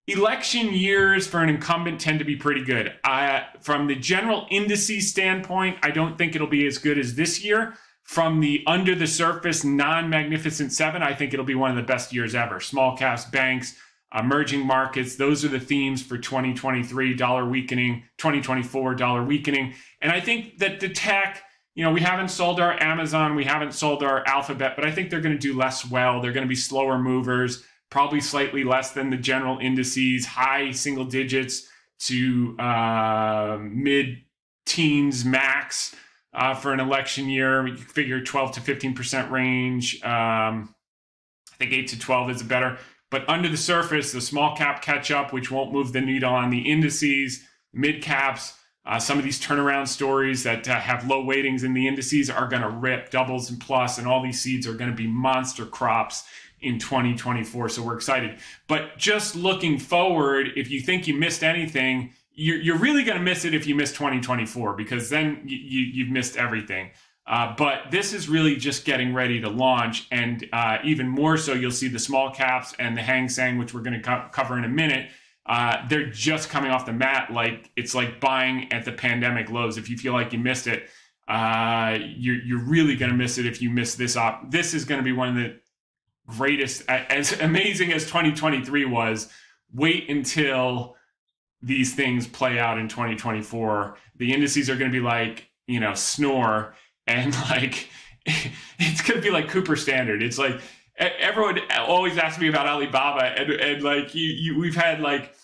Speaker 1: Election years for an incumbent tend to be pretty good. Uh, from the general indices standpoint, I don't think it'll be as good as this year. From the under the surface non magnificent seven, I think it'll be one of the best years ever. Small caps, banks, emerging markets, those are the themes for 2023 dollar weakening, 2024 dollar weakening. And I think that the tech, you know, we haven't sold our Amazon, we haven't sold our Alphabet, but I think they're going to do less well. They're going to be slower movers probably slightly less than the general indices, high single digits to uh, mid teens max uh, for an election year. You figure 12 to 15% range. Um, I think 8 to 12 is better. But under the surface, the small cap catch up, which won't move the needle on the indices, mid caps, uh, some of these turnaround stories that uh, have low weightings in the indices are going to rip doubles and plus, and all these seeds are going to be monster crops in 2024. So we're excited. But just looking forward, if you think you missed anything, you're, you're really going to miss it if you miss 2024 because then you, you, have missed everything. Uh, but this is really just getting ready to launch. And uh, even more so, you'll see the small caps and the Hang Seng, which we're going to co- cover in a minute. Uh, they're just coming off the mat. Like it's like buying at the pandemic lows. If you feel like you missed it, uh, you're, you're really going to miss it if you miss this op. This is going to be one of the greatest, as amazing as 2023 was, wait until these things play out in 2024. The indices are going to be like, you know, snore and <laughs> like, it's going to be like Cooper Standard. It's like, everyone always asks me about Alibaba and, and like you, you, we've had like,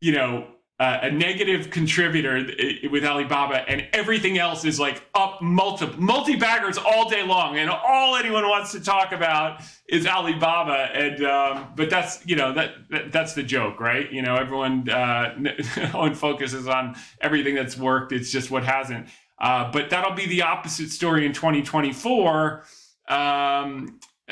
Speaker 1: you know, uh, a negative contributor with Alibaba, and everything else is like up multi multi baggers all day long, and all anyone wants to talk about is Alibaba. And um, but that's you know that, that, that's the joke, right? You know, everyone uh, <laughs> focuses on everything that's worked. It's just what hasn't. Uh, but that'll be the opposite story in 2024. Um, uh,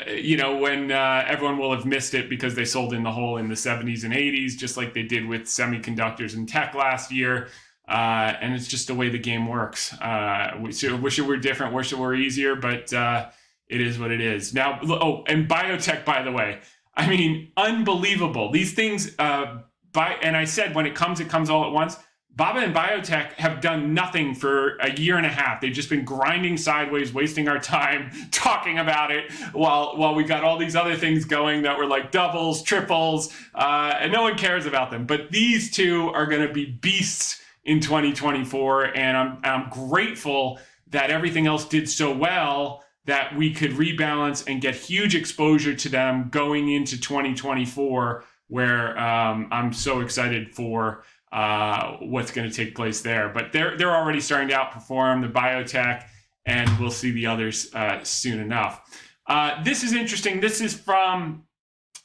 Speaker 1: you know, when uh, everyone will have missed it because they sold in the hole in the 70s and 80s, just like they did with semiconductors and tech last year. Uh, and it's just the way the game works. Uh, we wish it were different, wish it were easier, but uh, it is what it is. Now, oh, and biotech, by the way, I mean, unbelievable. These things, uh, by, and I said when it comes, it comes all at once. Baba and Biotech have done nothing for a year and a half. They've just been grinding sideways, wasting our time <laughs> talking about it while while we got all these other things going that were like doubles, triples, uh, and no one cares about them. But these two are going to be beasts in 2024, and I'm I'm grateful that everything else did so well that we could rebalance and get huge exposure to them going into 2024, where um, I'm so excited for uh, what's going to take place there. But they're they're already starting to outperform the biotech, and we'll see the others uh, soon enough. Uh, this is interesting. This is from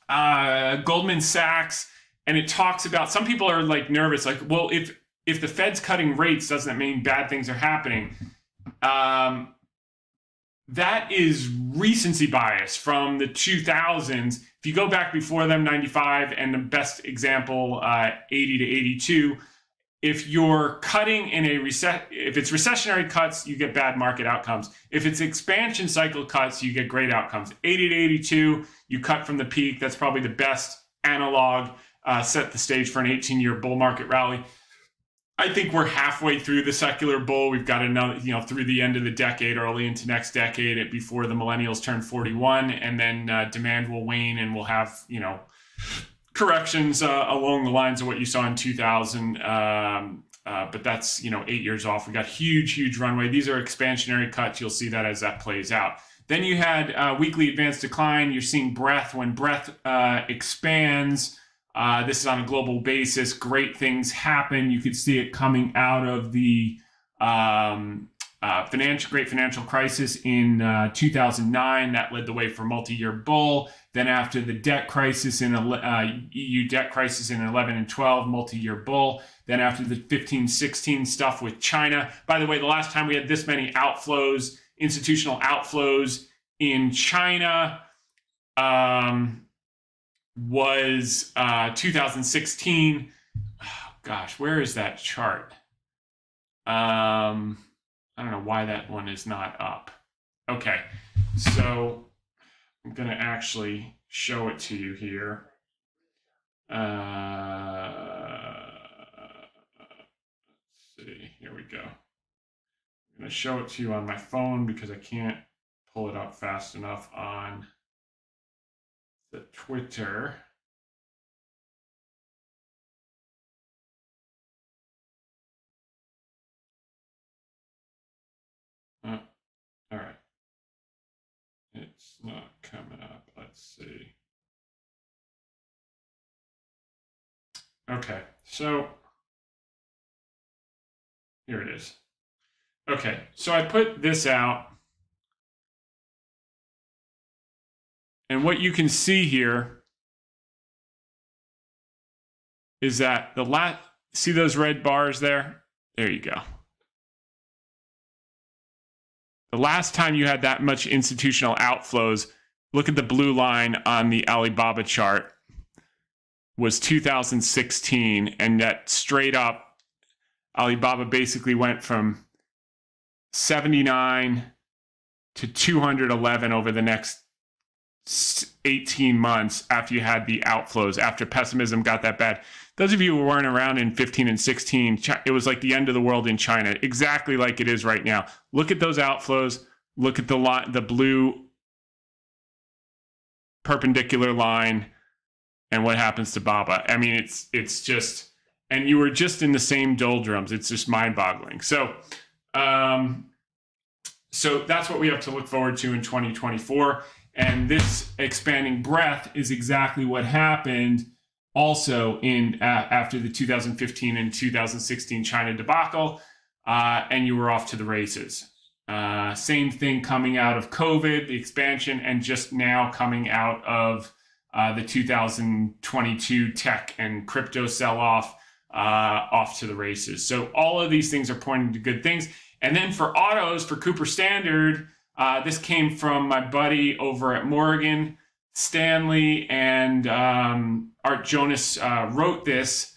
Speaker 1: uh, Goldman Sachs, and it talks about some people are like nervous, like, well, if if the Fed's cutting rates, doesn't that mean bad things are happening. Um, that is recency bias from the 2000s if you go back before them, 95, and the best example, uh, 80 to 82, if you're cutting in a reset, if it's recessionary cuts, you get bad market outcomes. If it's expansion cycle cuts, you get great outcomes. 80 to 82, you cut from the peak. That's probably the best analog. Uh, set the stage for an 18 year bull market rally. I think we're halfway through the secular bull. We've got another, you know, through the end of the decade, early into next decade, before the millennials turn 41, and then uh, demand will wane, and we'll have, you know, corrections uh, along the lines of what you saw in 2000. Um, uh, but that's, you know, eight years off. We got huge, huge runway. These are expansionary cuts. You'll see that as that plays out. Then you had uh, weekly advanced decline. You're seeing breadth when breadth uh, expands. Uh, this is on a global basis. Great things happen. You could see it coming out of the um, uh, financial great financial crisis in uh, 2009 that led the way for multi-year bull then after the debt crisis in uh, eu debt crisis in 11 and 12 multi-year bull then after the 15 16 stuff with china by the way the last time we had this many outflows institutional outflows in china um, was uh, 2016 oh, <sighs> gosh where is that chart um, I don't know why that one is not up. Okay, so I'm going to actually show it to you here. Uh, let's see, here we go. I'm going to show it to you on my phone because I can't pull it up fast enough on the Twitter. Uh, all right. It's not coming up. Let's see. Okay, so here it is. Okay, so I put this out. And what you can see here is that the last, see those red bars there? There you go. The last time you had that much institutional outflows, look at the blue line on the Alibaba chart, was 2016. And that straight up, Alibaba basically went from 79 to 211 over the next 18 months after you had the outflows, after pessimism got that bad. Those of you who weren't around in 15 and 16, it was like the end of the world in China, exactly like it is right now. Look at those outflows. Look at the line, the blue perpendicular line, and what happens to Baba. I mean, it's it's just, and you were just in the same doldrums. It's just mind-boggling. So, um, so that's what we have to look forward to in 2024. And this expanding breadth is exactly what happened also in uh, after the 2015 and 2016 China debacle, uh, and you were off to the races. Uh, same thing coming out of COVID, the expansion, and just now coming out of uh, the 2022 tech and crypto sell off, uh, off to the races. So all of these things are pointing to good things. And then for autos, for Cooper Standard, uh, this came from my buddy over at Morgan Stanley and um, Art Jonas uh, wrote this.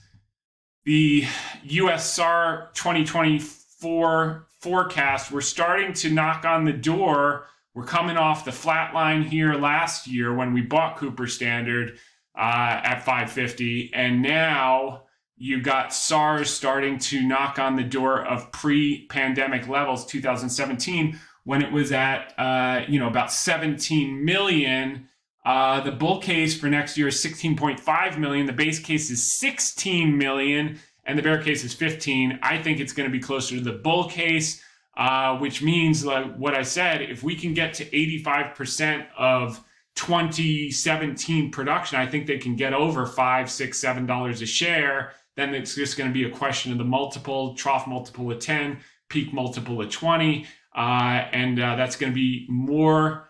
Speaker 1: The US SAR 2024 forecast, we're starting to knock on the door. We're coming off the flat line here last year when we bought Cooper Standard uh, at 550. And now you got SARS starting to knock on the door of pre pandemic levels, 2017 when it was at uh, you know about 17 million. Uh, the bull case for next year is 16.5 million. The base case is 16 million, and the bear case is 15. I think it's going to be closer to the bull case, uh, which means like what I said. If we can get to 85% of 2017 production, I think they can get over five, six, seven dollars a share. Then it's just going to be a question of the multiple, trough multiple of 10, peak multiple of 20. Uh, and uh, that's going to be more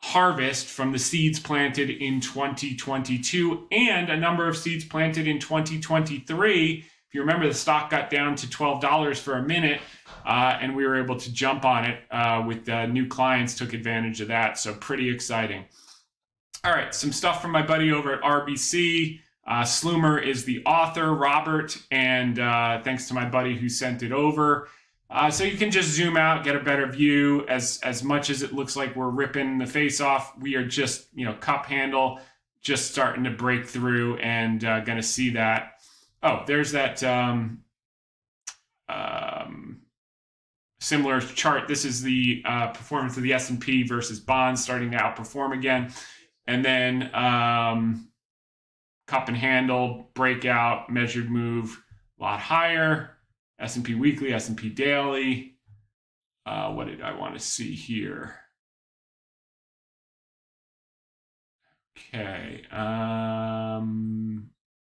Speaker 1: harvest from the seeds planted in 2022 and a number of seeds planted in 2023. If you remember, the stock got down to $12 for a minute, uh, and we were able to jump on it uh, with uh, new clients, took advantage of that. So, pretty exciting. All right, some stuff from my buddy over at RBC. Uh, Sluymer is the author, Robert, and uh, thanks to my buddy who sent it over. Uh, so you can just zoom out, get a better view. As as much as it looks like we're ripping the face off, we are just you know cup handle just starting to break through and uh, going to see that. Oh, there's that um, um, similar chart. This is the uh, performance of the S and P versus bonds starting to outperform again, and then um, cup and handle breakout measured move a lot higher S&P Weekly, S&P Daily. Uh, what did I want to see here? Okay. Um,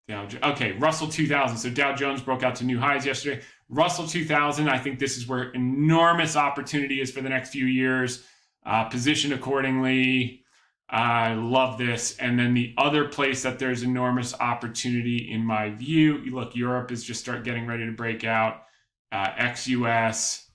Speaker 1: Dow, okay, Russell 2000. So Dow Jones broke out to new highs yesterday. Russell 2000, I think this is where enormous opportunity is for the next few years. Uh, position accordingly. I love this. And then the other place that there's enormous opportunity, in my view, look, Europe is just start getting ready to break out. Uh, ex-US,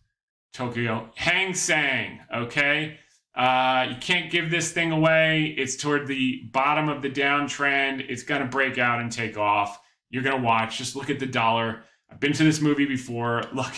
Speaker 1: Tokyo, Hang Seng. Okay, uh, you can't give this thing away. It's toward the bottom of the downtrend. It's going to break out and take off. You're going to watch. Just look at the dollar. I've been to this movie before. Look,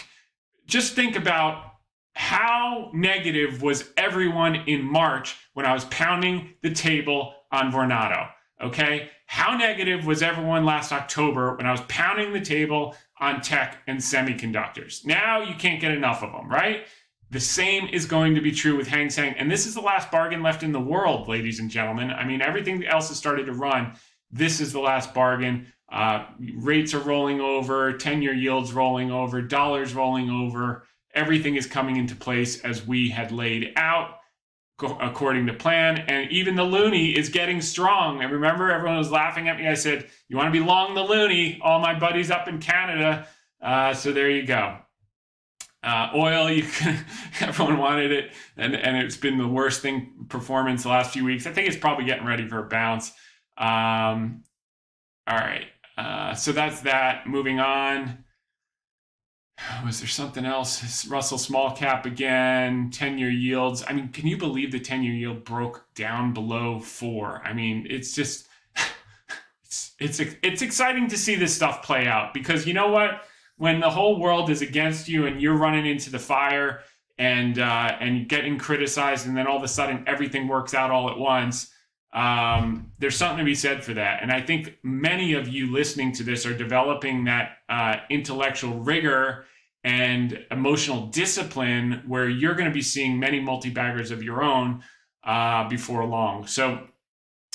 Speaker 1: just think about how negative was everyone in March when I was pounding the table on Vornado. Okay. How negative was everyone last October when I was pounding the table on tech and semiconductors? Now you can't get enough of them, right? The same is going to be true with Hang Seng. And this is the last bargain left in the world, ladies and gentlemen. I mean, everything else has started to run. This is the last bargain. Uh, rates are rolling over, 10 year yields rolling over, dollars rolling over. Everything is coming into place as we had laid out according to plan. And even the loonie is getting strong. And remember, everyone was laughing at me. I said, You want to be long the loonie? All my buddies up in Canada. Uh, so there you go. Uh, oil, you can, <laughs> everyone wanted it, and, and it's been the worst thing performance the last few weeks. I think it's probably getting ready for a bounce. Um, all right, uh, so that's that. Moving on. Was there something else? Russell small cap again, 10 year yields. I mean, can you believe the 10 year yield broke down below four? I mean, it's just, <laughs> it's, it's, it's exciting to see this stuff play out because you know what? when the whole world is against you and you're running into the fire and uh, and getting criticized, and then all of a sudden everything works out all at once. Um, there's something to be said for that, and I think many of you listening to this are developing that uh, intellectual rigor and emotional discipline where you're going to be seeing many multi-baggers of your own uh, before long. So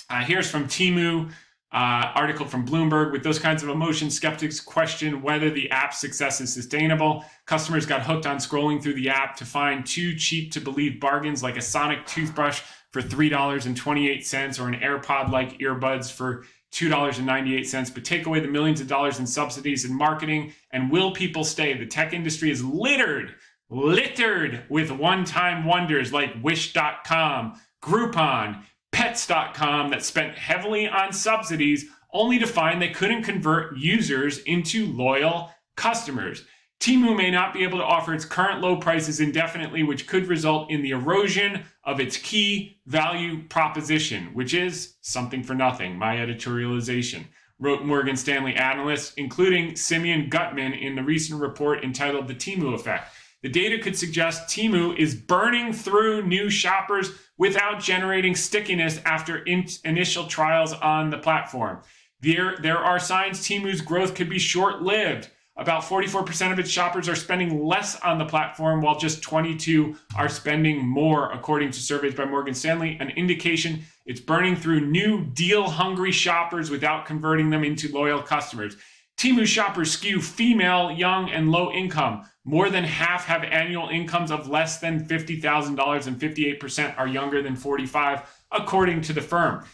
Speaker 1: uh, here's from Temu. Uh, article from Bloomberg. With those kinds of emotions, skeptics question whether the app's success is sustainable. Customers got hooked on scrolling through the app to find too cheap to believe bargains like a Sonic toothbrush for $3.28 or an AirPod like earbuds for $2.98. But take away the millions of dollars in subsidies and marketing, and will people stay? The tech industry is littered, littered with one time wonders like Wish.com, Groupon, Pets.com that spent heavily on subsidies only to find they couldn't convert users into loyal customers. Temu may not be able to offer its current low prices indefinitely, which could result in the erosion of its key value proposition, which is something for nothing, my editorialization, wrote Morgan Stanley analysts, including Simeon Gutman in the recent report entitled The Temu Effect. The data could suggest Temu is burning through new shoppers without generating stickiness after in- initial trials on the platform. There, there are signs Temu's growth could be short lived. About 44% of its shoppers are spending less on the platform, while just 22 are spending more, according to surveys by Morgan Stanley, an indication it's burning through new deal hungry shoppers without converting them into loyal customers. Temu shoppers skew female, young, and low income. More than half have annual incomes of less than $50,000 and 58% are younger than 45, according to the firm.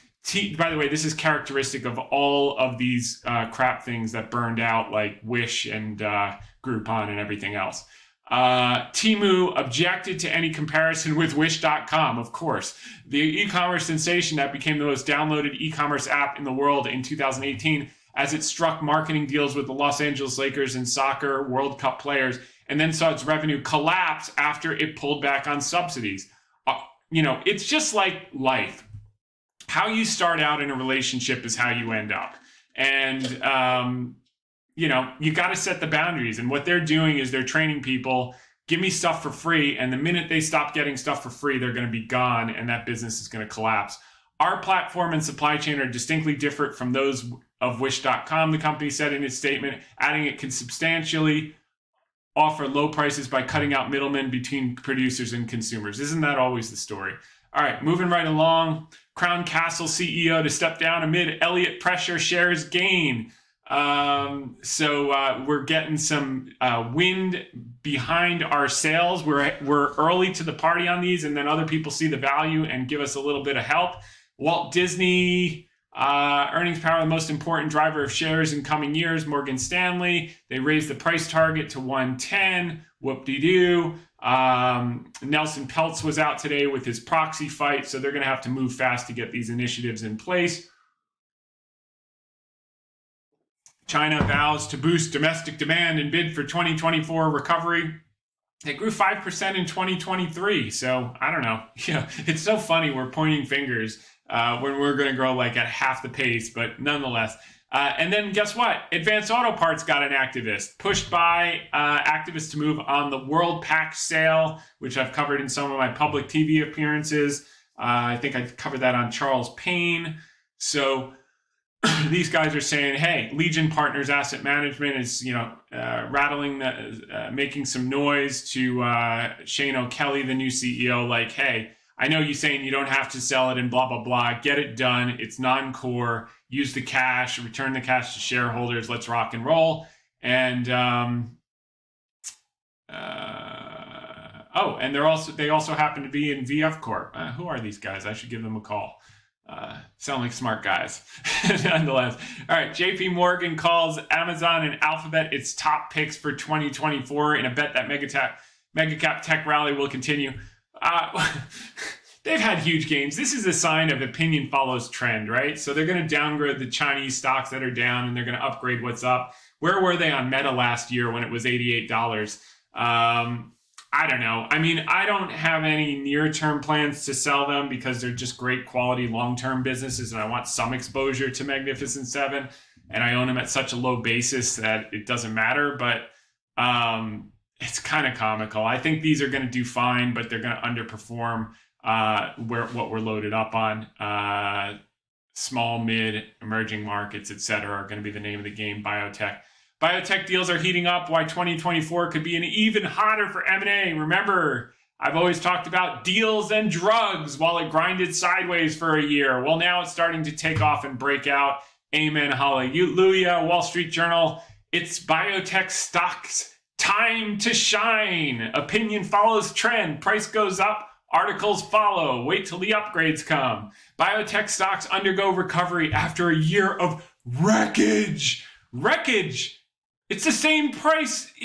Speaker 1: By the way, this is characteristic of all of these uh, crap things that burned out, like Wish and uh, Groupon and everything else. Uh, Temu objected to any comparison with Wish.com, of course. The e commerce sensation that became the most downloaded e commerce app in the world in 2018 as it struck marketing deals with the Los Angeles Lakers and soccer World Cup players, and then saw its revenue collapse after it pulled back on subsidies. Uh, you know, it's just like life. How you start out in a relationship is how you end up. And, um, you know, you got to set the boundaries. And what they're doing is they're training people give me stuff for free. And the minute they stop getting stuff for free, they're going to be gone and that business is going to collapse. Our platform and supply chain are distinctly different from those of Wish.com, the company said in its statement, adding it can substantially offer low prices by cutting out middlemen between producers and consumers. Isn't that always the story? All right, moving right along. Crown Castle CEO to step down amid Elliott pressure shares gain. Um, so uh, we're getting some uh, wind behind our sails. We're we're early to the party on these, and then other people see the value and give us a little bit of help. Walt Disney Uh, earnings power, the most important driver of shares in coming years. Morgan Stanley, they raised the price target to 110. Whoop de doo. Um, Nelson Peltz was out today with his proxy fight, so they're going to have to move fast to get these initiatives in place. China vows to boost domestic demand and bid for 2024 recovery. It grew 5% in 2023. So I don't know. <laughs> Yeah, it's so funny. We're pointing fingers uh, when we're going to grow like at half the pace, but nonetheless. Uh, and then guess what? Advanced Auto Parts got an activist, pushed by uh, activists to move on the Worldpac sale, which I've covered in some of my public TV appearances. Uh, I think I covered that on Charles Payne. So <clears throat> these guys are saying, "Hey, Legion Partners Asset Management is, you know, uh, rattling, the, uh, making some noise to uh, Shane O'Kelly, the new CEO. Like, hey, I know you're saying you don't have to sell it and blah blah blah. Get it done. It's non-core. Use the cash. Return the cash to shareholders. Let's rock and roll." And um, uh, oh, and they're also they also happen to be in VF Corp. Uh, who are these guys? I should give them a call. Uh, sound like smart guys, <laughs> nonetheless. All right, JP Morgan calls Amazon and Alphabet its top picks for 2024 in a bet that mega, tech, mega cap tech rally will continue. Uh, <laughs> they've had huge gains. This is a sign of opinion follows trend, right? So they're going to downgrade the Chinese stocks that are down and they're going to upgrade what's up. Where were they on Meta last year when it was $88? Um, I don't know. I mean, I don't have any near term plans to sell them because they're just great quality long term businesses and I want some exposure to Magnificent Seven. And I own them at such a low basis that it doesn't matter. But um, it's kind of comical. I think these are going to do fine, but they're going to underperform uh, where what we're loaded up on. Uh, small, mid, emerging markets, et cetera, are going to be the name of the game. Biotech. Biotech deals are heating up. Why 2024 could be an even hotter for M&A. Remember, I've always talked about deals and drugs while it grinded sideways for a year. Well, now it's starting to take off and break out. Amen. Hallelujah. Wall Street Journal. It's biotech stocks time to shine. Opinion follows trend. Price goes up. Articles follow. Wait till the upgrades come. Biotech stocks undergo recovery after a year of wreckage. Wreckage it's the same price. <laughs>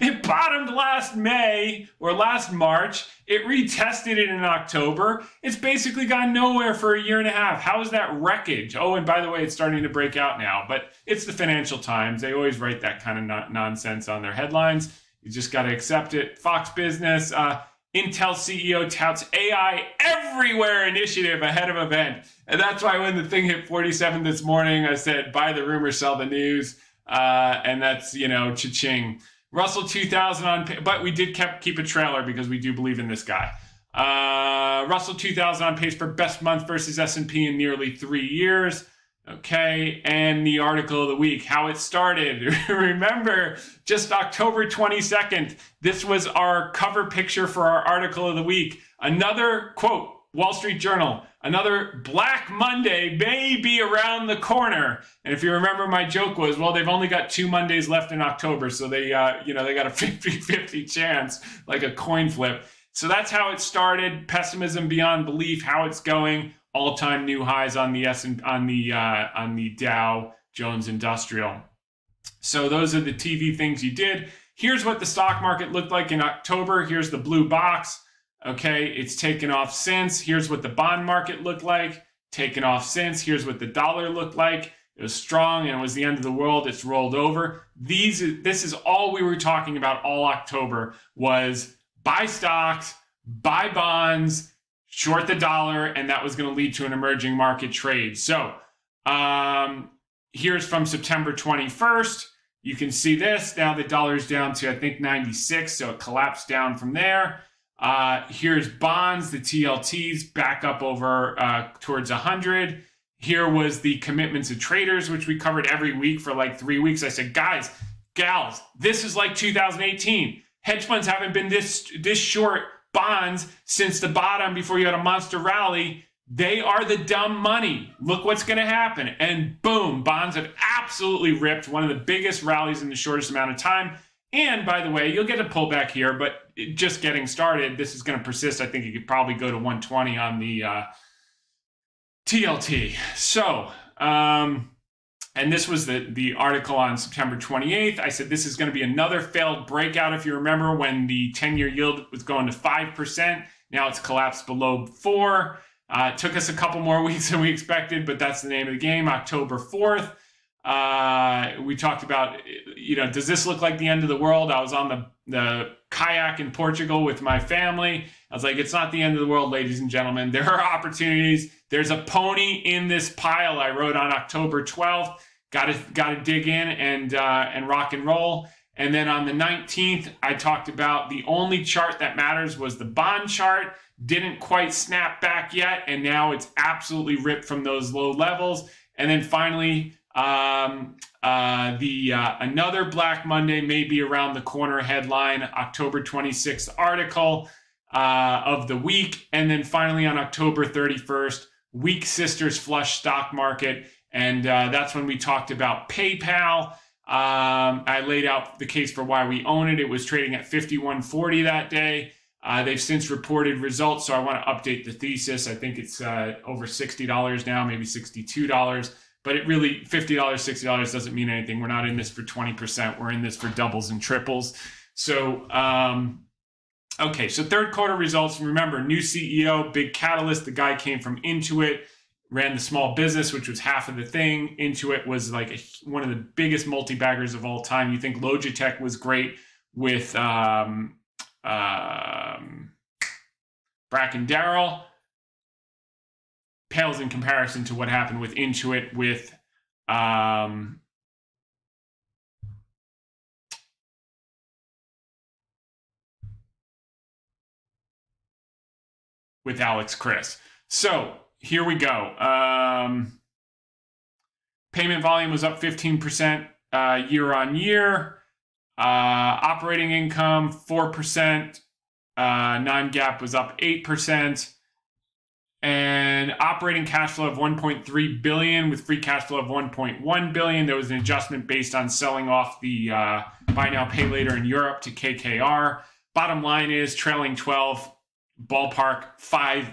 Speaker 1: It, bottomed last May or last March. It retested it in October. It's basically gone nowhere for a year and a half. How is that wreckage? Oh, and by the way, it's starting to break out now. But it's the Financial Times. They always write that kind of no- nonsense on their headlines. You just got to accept it. Fox Business. Uh, Intel CEO touts AI everywhere initiative ahead of event. And that's why when the thing hit 47 this morning, I said, buy the rumor, sell the news. Uh, and that's, you know, cha-ching. Russell 2000 on, but we did kept, keep a trailer because we do believe in this guy. Uh, Russell 2000 on pace for best month versus S&P in nearly three years. Okay, and the article of the week, how it started. <laughs> Remember, just October 22nd, this was our cover picture for our article of the week. Another quote, Wall Street Journal, another Black Monday may be around the corner. And if you remember, my joke was, well, they've only got two Mondays left in October, so they, uh, you know, they got a <laughs> 50-50 chance, like a coin flip. So that's how it started. Pessimism beyond belief. How it's going. All-time new highs on the S and on the uh, on the Dow Jones Industrial. So those are the TV things you did. Here's what the stock market looked like in October. Here's the blue box. Okay, it's taken off since. Here's what the bond market looked like. Taken off since. Here's what the dollar looked like. It was strong and it was the end of the world. It's rolled over. These, this is all we were talking about all October was buy stocks, buy bonds, short the dollar, and that was going to lead to an emerging market trade. So um, here's from September 21st. You can see this. Now the dollar's down to, I think, 96. So it collapsed down from there. Uh, here's bonds, the TLTs back up over uh, towards 100. Here was the commitments of traders, which we covered every week for like three weeks. I said, guys, gals, this is like 2018. Hedge funds haven't been this this short bonds since the bottom before you had a monster rally. They are the dumb money. Look what's going to happen. And boom, bonds have absolutely ripped one of the biggest rallies in the shortest amount of time. And by the way, you'll get a pullback here, but just getting started, this is going to persist. I think you could probably go to 120 on the uh, TLT. So, um, and this was the, the article on September 28th. I said this is going to be another failed breakout. If you remember when the 10 year yield was going to 5%, now it's collapsed below 4 uh, it took us a couple more <laughs> weeks than we expected, but that's the name of the game. October 4th. Uh, we talked about, you know, does this look like the end of the world? I was on the, the kayak in Portugal with my family. I was like, it's not the end of the world, ladies and gentlemen. There are opportunities. There's a pony in this pile. I wrote on October 12th. Got to got to dig in and uh, and rock and roll. And then on the 19th, I talked about the only chart that matters was the bond chart. Didn't quite snap back yet, and now it's absolutely ripped from those low levels. And then finally, um, uh, the uh, another Black Monday may be around the corner headline, October 26th article uh, of the week. And then finally on October 31st, weak sisters flush stock market. And uh, that's when we talked about PayPal. Um, I laid out the case for why we own it. It was trading at 51.40 that day. Uh, they've since reported results, so I want to update the thesis. I think it's uh, over $60 now, maybe $62. But it really, $50, $60 doesn't mean anything. We're not in this for 20%. We're in this for doubles and triples. So, um, okay, so third quarter results. Remember, new CEO, big catalyst. The guy came from Intuit, ran the small business, which was half of the thing. Intuit was like a, one of the biggest multi baggers of all time. You think Logitech was great with um, um, Bracken Darrell pales in comparison to what happened with Intuit with um, with Alex Chriss. So here we go. Um, payment volume was up 15% uh, year on year. Uh, operating income, 4%. Uh, non-GAAP was up 8% and operating cash flow of 1.3 billion with free cash flow of 1.1 billion there was an adjustment based on selling off the uh, buy now pay later in europe to kkr bottom line is trailing 12 ballpark 5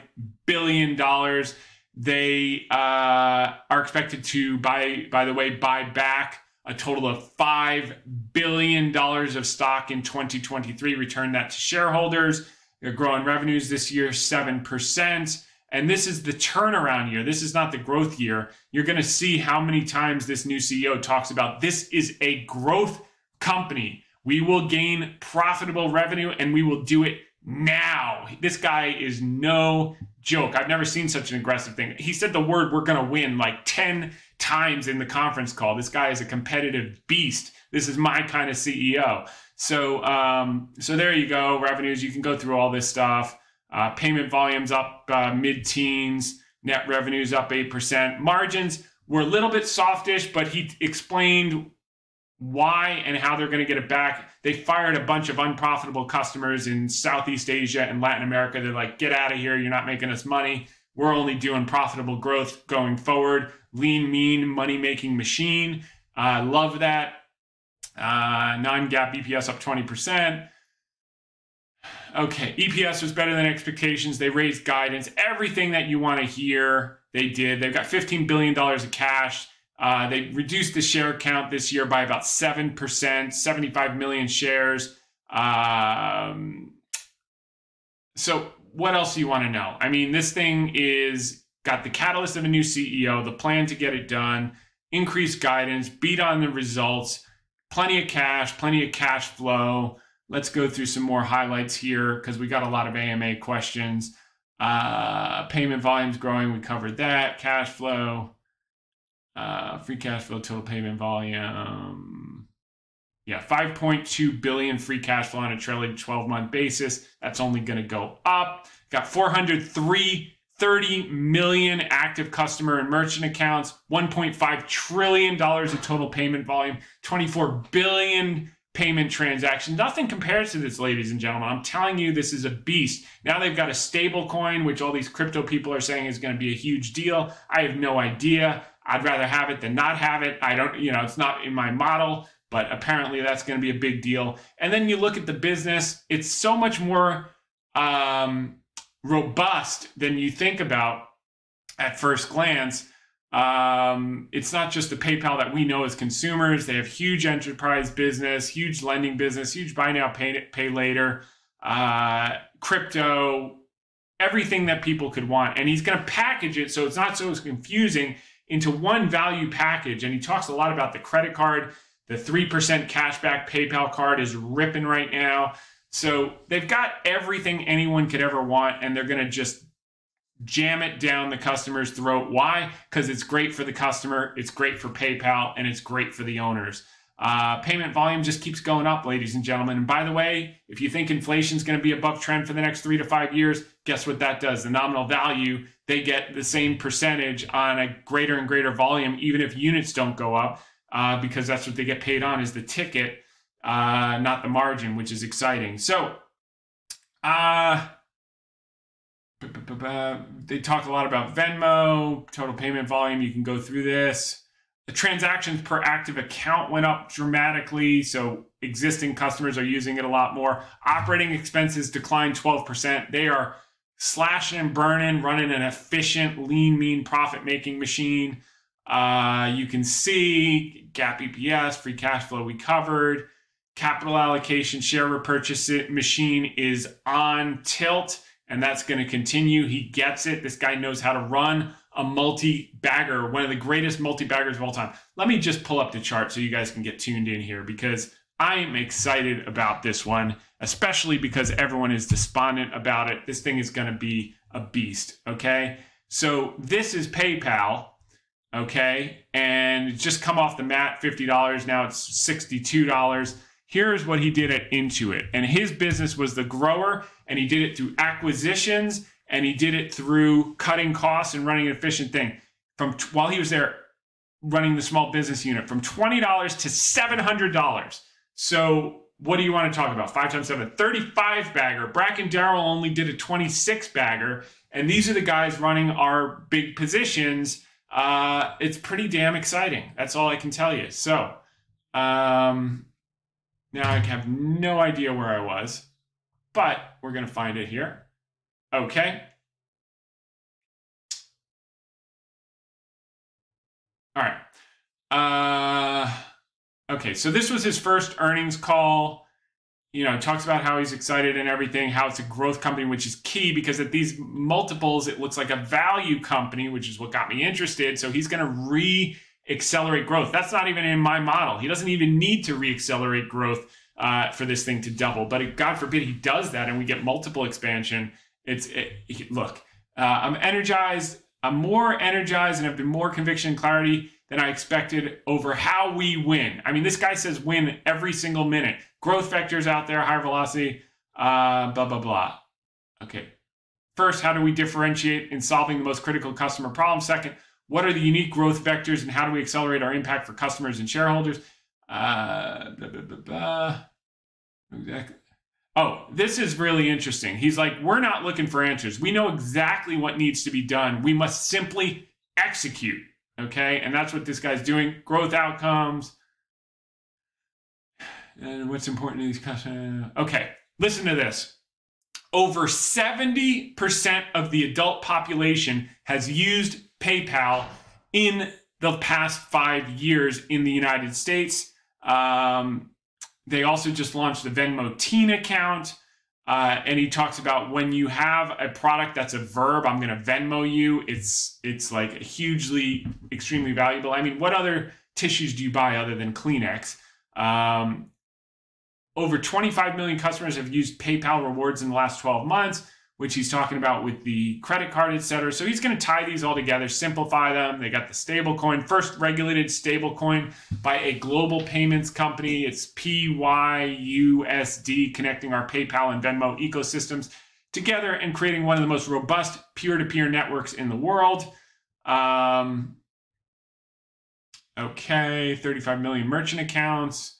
Speaker 1: billion dollars they uh, are expected to buy by the way buy back a total of $5 billion of stock in 2023, return that to shareholders. They're growing revenues this year 7%. And this is the turnaround year. This is not the growth year. You're going to see how many times this new CEO talks about this is a growth company. We will gain profitable revenue and we will do it now. This guy is no joke. I've never seen such an aggressive thing. He said the word we're going to win like 10 times in the conference call. This guy is a competitive beast. This is my kind of CEO. So, um, so there you go. Revenues. You can go through all this stuff. Uh, payment volumes up uh, mid-teens. Net revenues up eight percent. Margins were a little bit softish, but he explained why and how they're going to get it back. They fired a bunch of unprofitable customers in Southeast Asia and Latin America. They're like, get out of here. You're not making us money. We're only doing profitable growth going forward. Lean, mean, money making machine. I uh, love that. Uh, non GAAP EPS up 20%. Okay, EPS was better than expectations. They raised guidance. Everything that you want to hear, they did. They've got $15 billion of cash. Uh, they reduced the share count this year by about 7%, 75 million shares. Um, so what else do you want to know? I mean, this thing is got the catalyst of a new CEO, the plan to get it done, increased guidance, beat on the results, plenty of cash, plenty of cash flow. Let's go through some more highlights here because we got a lot of AMA questions. Uh, payment volumes growing, we covered that. Cash flow, uh, free cash flow, total payment volume yeah, 5.2 billion free cash flow on a trailing 12 month basis. That's only going to go up. Got 403 30 million active customer and merchant accounts, 1.5 trillion dollars of total payment volume, 24 billion payment transactions. Nothing compares to this, ladies and gentlemen. I'm telling you, this is a beast. Now they've got a stable coin, which all these crypto people are saying is going to be a huge deal. I have no idea. I'd rather have it than not have it. I don't, you know, it's not in my model but apparently that's going to be a big deal. And then you look at the business, it's so much more um, robust than you think about. at first glance, um, it's not just the PayPal that we know as consumers. They have huge enterprise business, huge lending business, huge buy now, pay, pay later, uh, crypto, everything that people could want. And he's going to package it so it's not so confusing into one value package. And he talks a lot about the credit card. The 3% cashback PayPal card is ripping right now. So they've got everything anyone could ever want, and they're going to just jam it down the customer's throat. Why? Because it's great for the customer, it's great for PayPal, and it's great for the owners. Uh, payment volume just keeps going up, ladies and gentlemen. And by the way, if you think inflation is going to be above trend for the next three to five years, guess what that does? The nominal value, they get the same percentage on a greater and greater volume, even if units don't go up, uh, because that's what they get paid on is the ticket, uh, not the margin, which is exciting. So, uh, they talk a lot about Venmo, total payment volume. You can go through this. The transactions per active account went up dramatically. So existing customers are using it a lot more. Operating expenses declined 12%. They are slashing and burning, running an efficient, lean, mean profit making machine. Uh, you can see GAAP EPS, free cash flow we covered. Capital allocation, share repurchase machine is on tilt and that's going to continue. He gets it. This guy knows how to run a multi bagger, one of the greatest multi baggers of all time. Let me just pull up the chart so you guys can get tuned in here because I am excited about this one, especially because everyone is despondent about it. This thing is going to be a beast. Okay. So this is PayPal. Okay. And just come off the mat $50. Now it's $62 here's what he did at Intuit. And his business was the grower, and he did it through acquisitions, and he did it through cutting costs and running an efficient thing. From while he was there running the small business unit, from $20 to $700. So what do you want to talk about? Five times seven, 35 bagger. Bracken Darrell only did a 26 bagger. And these are the guys running our big positions. Uh, it's pretty damn exciting. That's all I can tell you. So, um, now I have no idea where I was, but we're going to find it here. Okay. All right. Uh, okay, so this was his first earnings call. You know, talks about how he's excited and everything, how it's a growth company, which is key because at these multiples, it looks like a value company, which is what got me interested. So he's going to re accelerate growth. That's not even in my model. He doesn't even need to reaccelerate growth uh, for this thing to double. But God forbid he does that and we get multiple expansion. It's it, look, uh, I'm energized. I'm more energized and have been more conviction and clarity than I expected over how we win. I mean, this guy says win every single minute. Growth vectors out there, higher velocity, uh, blah blah blah. Okay. First, how do we differentiate in solving the most critical customer problems? Second, what are the unique growth vectors and how do we accelerate our impact for customers and shareholders? Uh, blah, blah, blah, exactly. Oh, this is really interesting. He's like, we're not looking for answers. We know exactly what needs to be done. We must simply execute. Okay. And that's what this guy's doing. Growth outcomes. And what's important to these customers? Okay. Listen to this. Over 70% of the adult population has used PayPal in the past five years in the United States. Um, they also just launched the Venmo Teen account. Uh, and he talks about when you have a product that's a verb, I'm going to Venmo you. It's it's like hugely, extremely valuable. I mean, what other tissues do you buy other than Kleenex? Um, over 25 million customers have used PayPal rewards in the last 12 months which he's talking about with the credit card, et cetera. So he's going to tie these all together, simplify them. They got the stablecoin, first regulated stablecoin by a global payments company. It's PYUSD, connecting our PayPal and Venmo ecosystems together and creating one of the most robust peer to peer networks in the world. Um, okay, 35 million merchant accounts.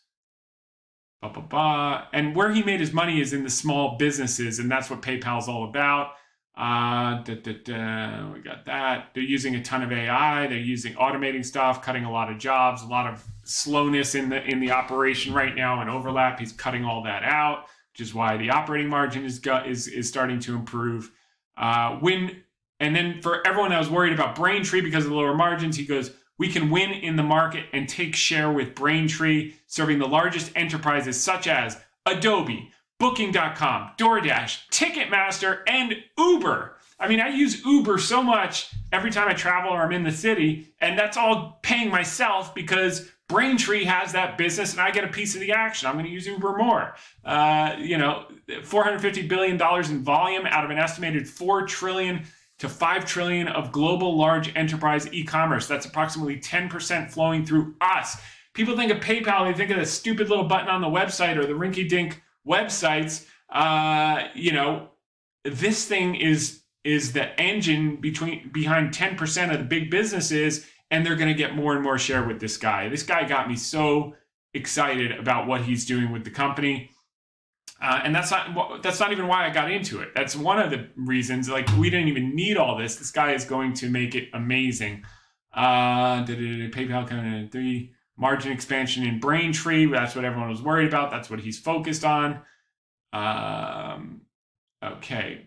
Speaker 1: And where he made his money is in the small businesses, and that's what PayPal is all about. Uh, da, da, da, we got that. They're using a ton of AI. They're using automating stuff, cutting a lot of jobs, a lot of slowness in the in the operation right now, and overlap. He's cutting all that out, which is why the operating margin is is is starting to improve. Uh, when And then for everyone that was worried about Braintree because of the lower margins, he goes, we can win in the market and take share with Braintree, serving the largest enterprises such as Adobe, Booking.com, DoorDash, Ticketmaster, and Uber. I mean, I use Uber so much every time I travel or I'm in the city, and that's all paying myself because Braintree has that business and I get a piece of the action. I'm going to use Uber more. Uh, you know, $450 billion in volume out of an estimated 4 trillion to 5 trillion of global large enterprise e-commerce. That's approximately 10% flowing through us. People think of PayPal, they think of the stupid little button on the website or the rinky dink websites. Uh, you know, this thing is is the engine between behind 10% of the big businesses and they're going to get more and more share with this guy. This guy got me so excited about what he's doing with the company. Uh, and that's not that's not even why I got into it. That's one of the reasons. Like we didn't even need all this. This guy is going to make it amazing. Uh, PayPal kind of three margin expansion in Braintree. That's what everyone was worried about. That's what he's focused on. Um, okay,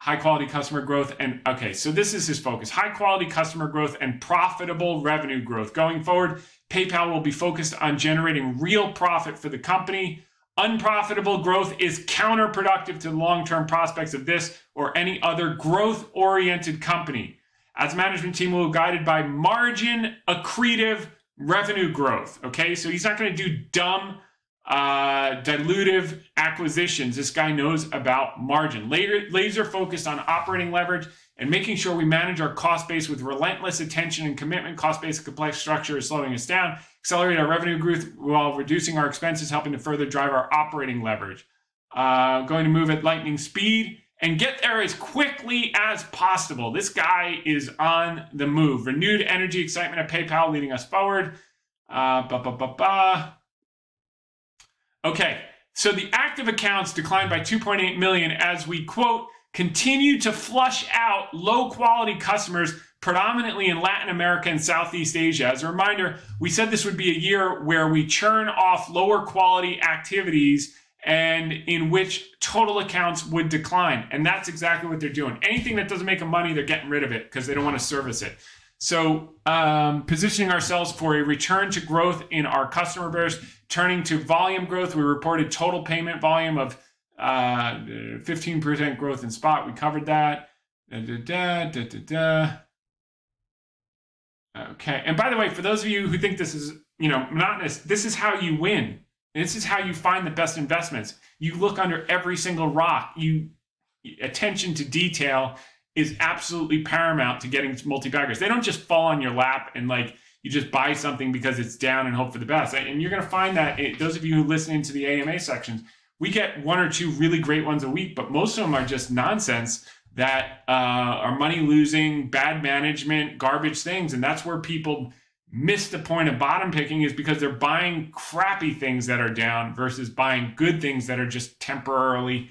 Speaker 1: high quality customer growth and okay so this is his focus high quality customer growth and profitable revenue growth going forward paypal will be focused on generating real profit for the company unprofitable growth is counterproductive to the long-term prospects of this or any other growth oriented company as management team will be guided by margin accretive revenue growth okay so he's not going to do dumb uh, dilutive acquisitions. This guy knows about margin. Laser, laser focused on operating leverage and making sure we manage our cost base with relentless attention and commitment. Cost base complex structure is slowing us down. Accelerate our revenue growth while reducing our expenses, helping to further drive our operating leverage. Uh, going to move at lightning speed and get there as quickly as possible. This guy is on the move. Renewed energy, excitement at PayPal leading us forward. Uh, ba, ba, ba, ba. Okay, so the active accounts declined by 2.8 million as we quote continue to flush out low quality customers predominantly in Latin America and Southeast Asia. As a reminder, we said this would be a year where we churn off lower quality activities and in which total accounts would decline. And that's exactly what they're doing. Anything that doesn't make them money, they're getting rid of it because they don't want to service it. So, um, positioning ourselves for a return to growth in our customer base Turning to volume growth, we reported total payment volume of uh, 15% growth in spot. We covered that. Da, da, da, Okay. And by the way, for those of you who think this is, you know, monotonous, this is how you win. This is how you find the best investments. You look under every single rock. You attention to detail is absolutely paramount to getting multi-baggers. They don't just fall on your lap and like you just buy something because it's down and hope for the best. And you're going to find that it, those of you who listen into the AMA sections, we get one or two really great ones a week, but most of them are just nonsense that uh, are money losing, bad management, garbage things. And that's where people miss the point of bottom picking is because they're buying crappy things that are down versus buying good things that are just temporarily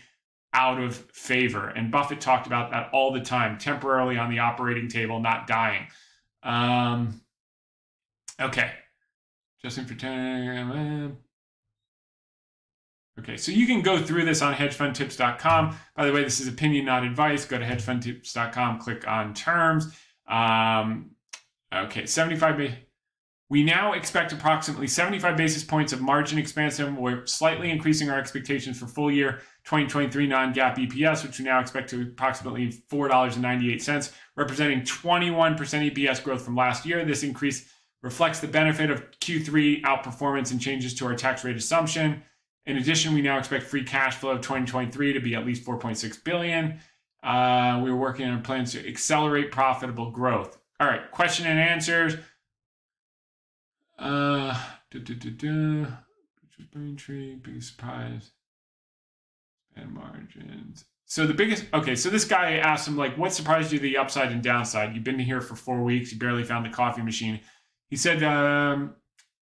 Speaker 1: out of favor. And Buffett talked about that all the time, temporarily on the operating table, not dying. Um, Okay. Justin for 10. Okay, so you can go through this on hedgefundtips.com. By the way, this is opinion, not advice. Go to hedgefundtips.com, click on terms. Um, okay, 75. We now expect approximately 75 basis points of margin expansion. We're slightly increasing our expectations for full year 2023 non GAAP EPS, which we now expect to approximately $4.98, representing 21% EPS growth from last year. This increase reflects the benefit of Q3 outperformance and changes to our tax rate assumption. In addition, we now expect free cash flow of 2023 to be at least 4.6 billion. Uh, we're working on plans to accelerate profitable growth. All right, question and answers. Uh, duh, duh, duh. Braintree, biggest surprise. And margins. So the biggest, okay, so this guy asked him, like, what surprised you the upside and downside? You've been here for four weeks, you barely found the coffee machine. He said, um,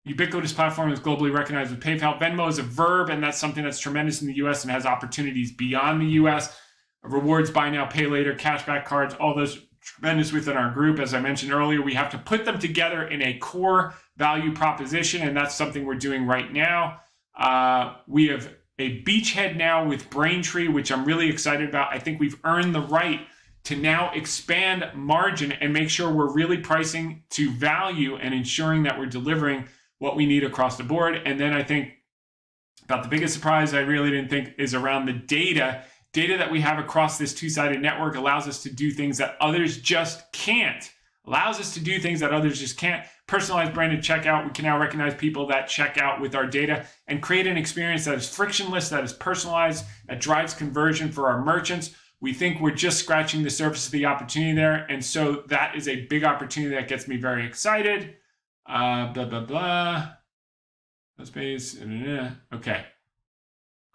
Speaker 1: ubiquitous platform is globally recognized with PayPal. Venmo is a verb, and that's something that's tremendous in the US and has opportunities beyond the US. Rewards, buy now, pay later, cashback cards, all those tremendous within our group. As I mentioned earlier, we have to put them together in a core value proposition, and that's something we're doing right now. Uh, we have a beachhead now with Braintree, which I'm really excited about. I think we've earned the right to now expand margin and make sure we're really pricing to value and ensuring that we're delivering what we need across the board. And then I think about the biggest surprise I really didn't think is around the data. Data that we have across this two sided network allows us to do things that others just can't. Allows us to do things that others just can't. Personalized branded checkout. We can now recognize people that check out with our data and create an experience that is frictionless, that is personalized, that drives conversion for our merchants. We think we're just scratching the surface of the opportunity there. And so that is a big opportunity that gets me very excited. Uh, blah, blah, blah. Space. Okay.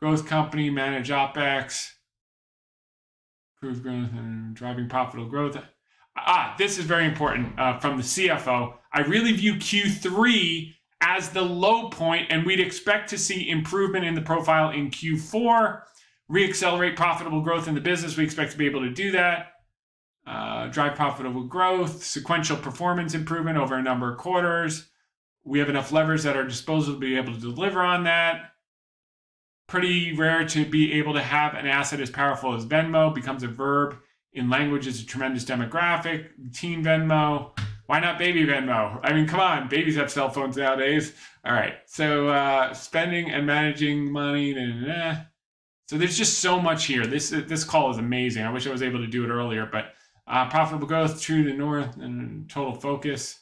Speaker 1: Growth company, manage OPEX, improve growth and driving profitable growth. Ah, this is very important uh, from the CFO. I really view Q3 as the low point, and we'd expect to see improvement in the profile in Q4 reaccelerate profitable growth in the business. We expect to be able to do that. Uh, drive profitable growth, sequential performance improvement over a number of quarters. We have enough levers at our disposal to be able to deliver on that. Pretty rare to be able to have an asset as powerful as Venmo becomes a verb in language is a tremendous demographic. Teen Venmo. Why not baby Venmo? I mean, come on, babies have cell phones nowadays. All right. So uh, spending and managing money. Nah, nah, nah. So there's just so much here. This this call is amazing. I wish I was able to do it earlier, but uh, profitable growth, true to north, and total focus.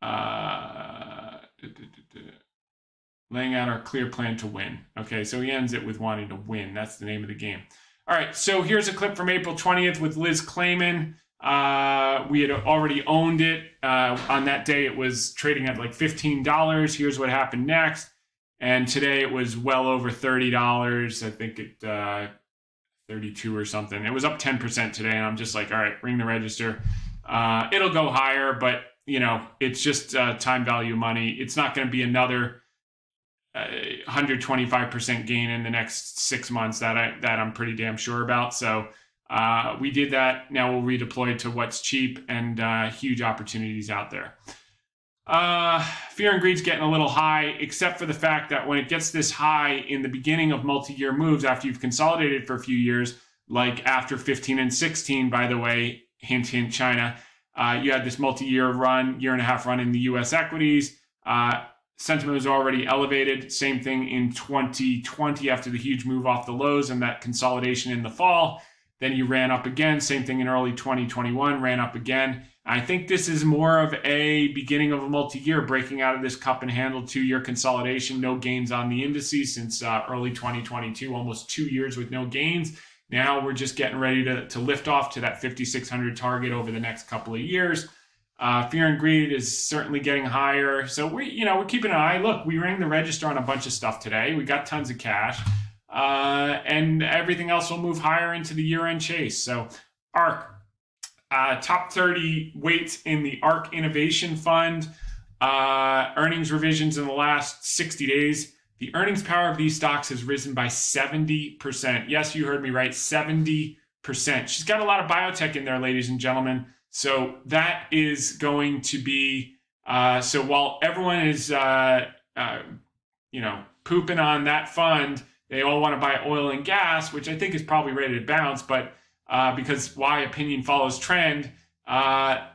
Speaker 1: Uh, laying out our clear plan to win. Okay, so he ends it with wanting to win. That's the name of the game. All right, so here's a clip from April 20th with Liz Claman. Uh, we had already owned it. Uh, on that day, it was trading at like $15. Here's what happened next and today it was well over thirty dollars. I think it uh, thirty two or something. It was up ten percent today, and I'm just like, all right, ring the register. Uh, it'll go higher, but you know, it's just uh, time value money. It's not going to be another 125% uh, gain in the next six months. That I that I'm pretty damn sure about. So. Uh, we did that. Now we'll redeploy to what's cheap and uh, huge opportunities out there. Uh, fear and greed's getting a little high, except for the fact that when it gets this high in the beginning of multi-year moves, after you've consolidated for a few years, like after 15 and 16, by the way, hint hint China, uh, you had this multi-year run, year and a half run in the U.S. equities. Uh, sentiment was already elevated. Same thing in 2020 after the huge move off the lows and that consolidation in the fall. Then you ran up again. Same thing in early 2021, ran up again. I think this is more of a beginning of a multi-year breaking out of this cup and handle two-year consolidation. No gains on the indices since uh, early 2022, almost two years with no gains. Now we're just getting ready to, to lift off to that 5,600 target over the next couple of years. Uh, fear and greed is certainly getting higher. So we, you know, we're keeping an eye. Look, we rang the register on a bunch of stuff today. We got tons of cash, uh, and everything else will move higher into the year-end chase. So, ARK uh, top 30 weights in the ARK Innovation Fund. Uh, earnings revisions in the last 60 days. The earnings power of these stocks has risen by 70%. Yes, you heard me right, 70%. She's got a lot of biotech in there, ladies and gentlemen. So that is going to be uh, so while everyone is, uh, you know, pooping on that fund, they all want to buy oil and gas, which I think is probably ready to bounce. But uh, because why opinion follows trend. Uh,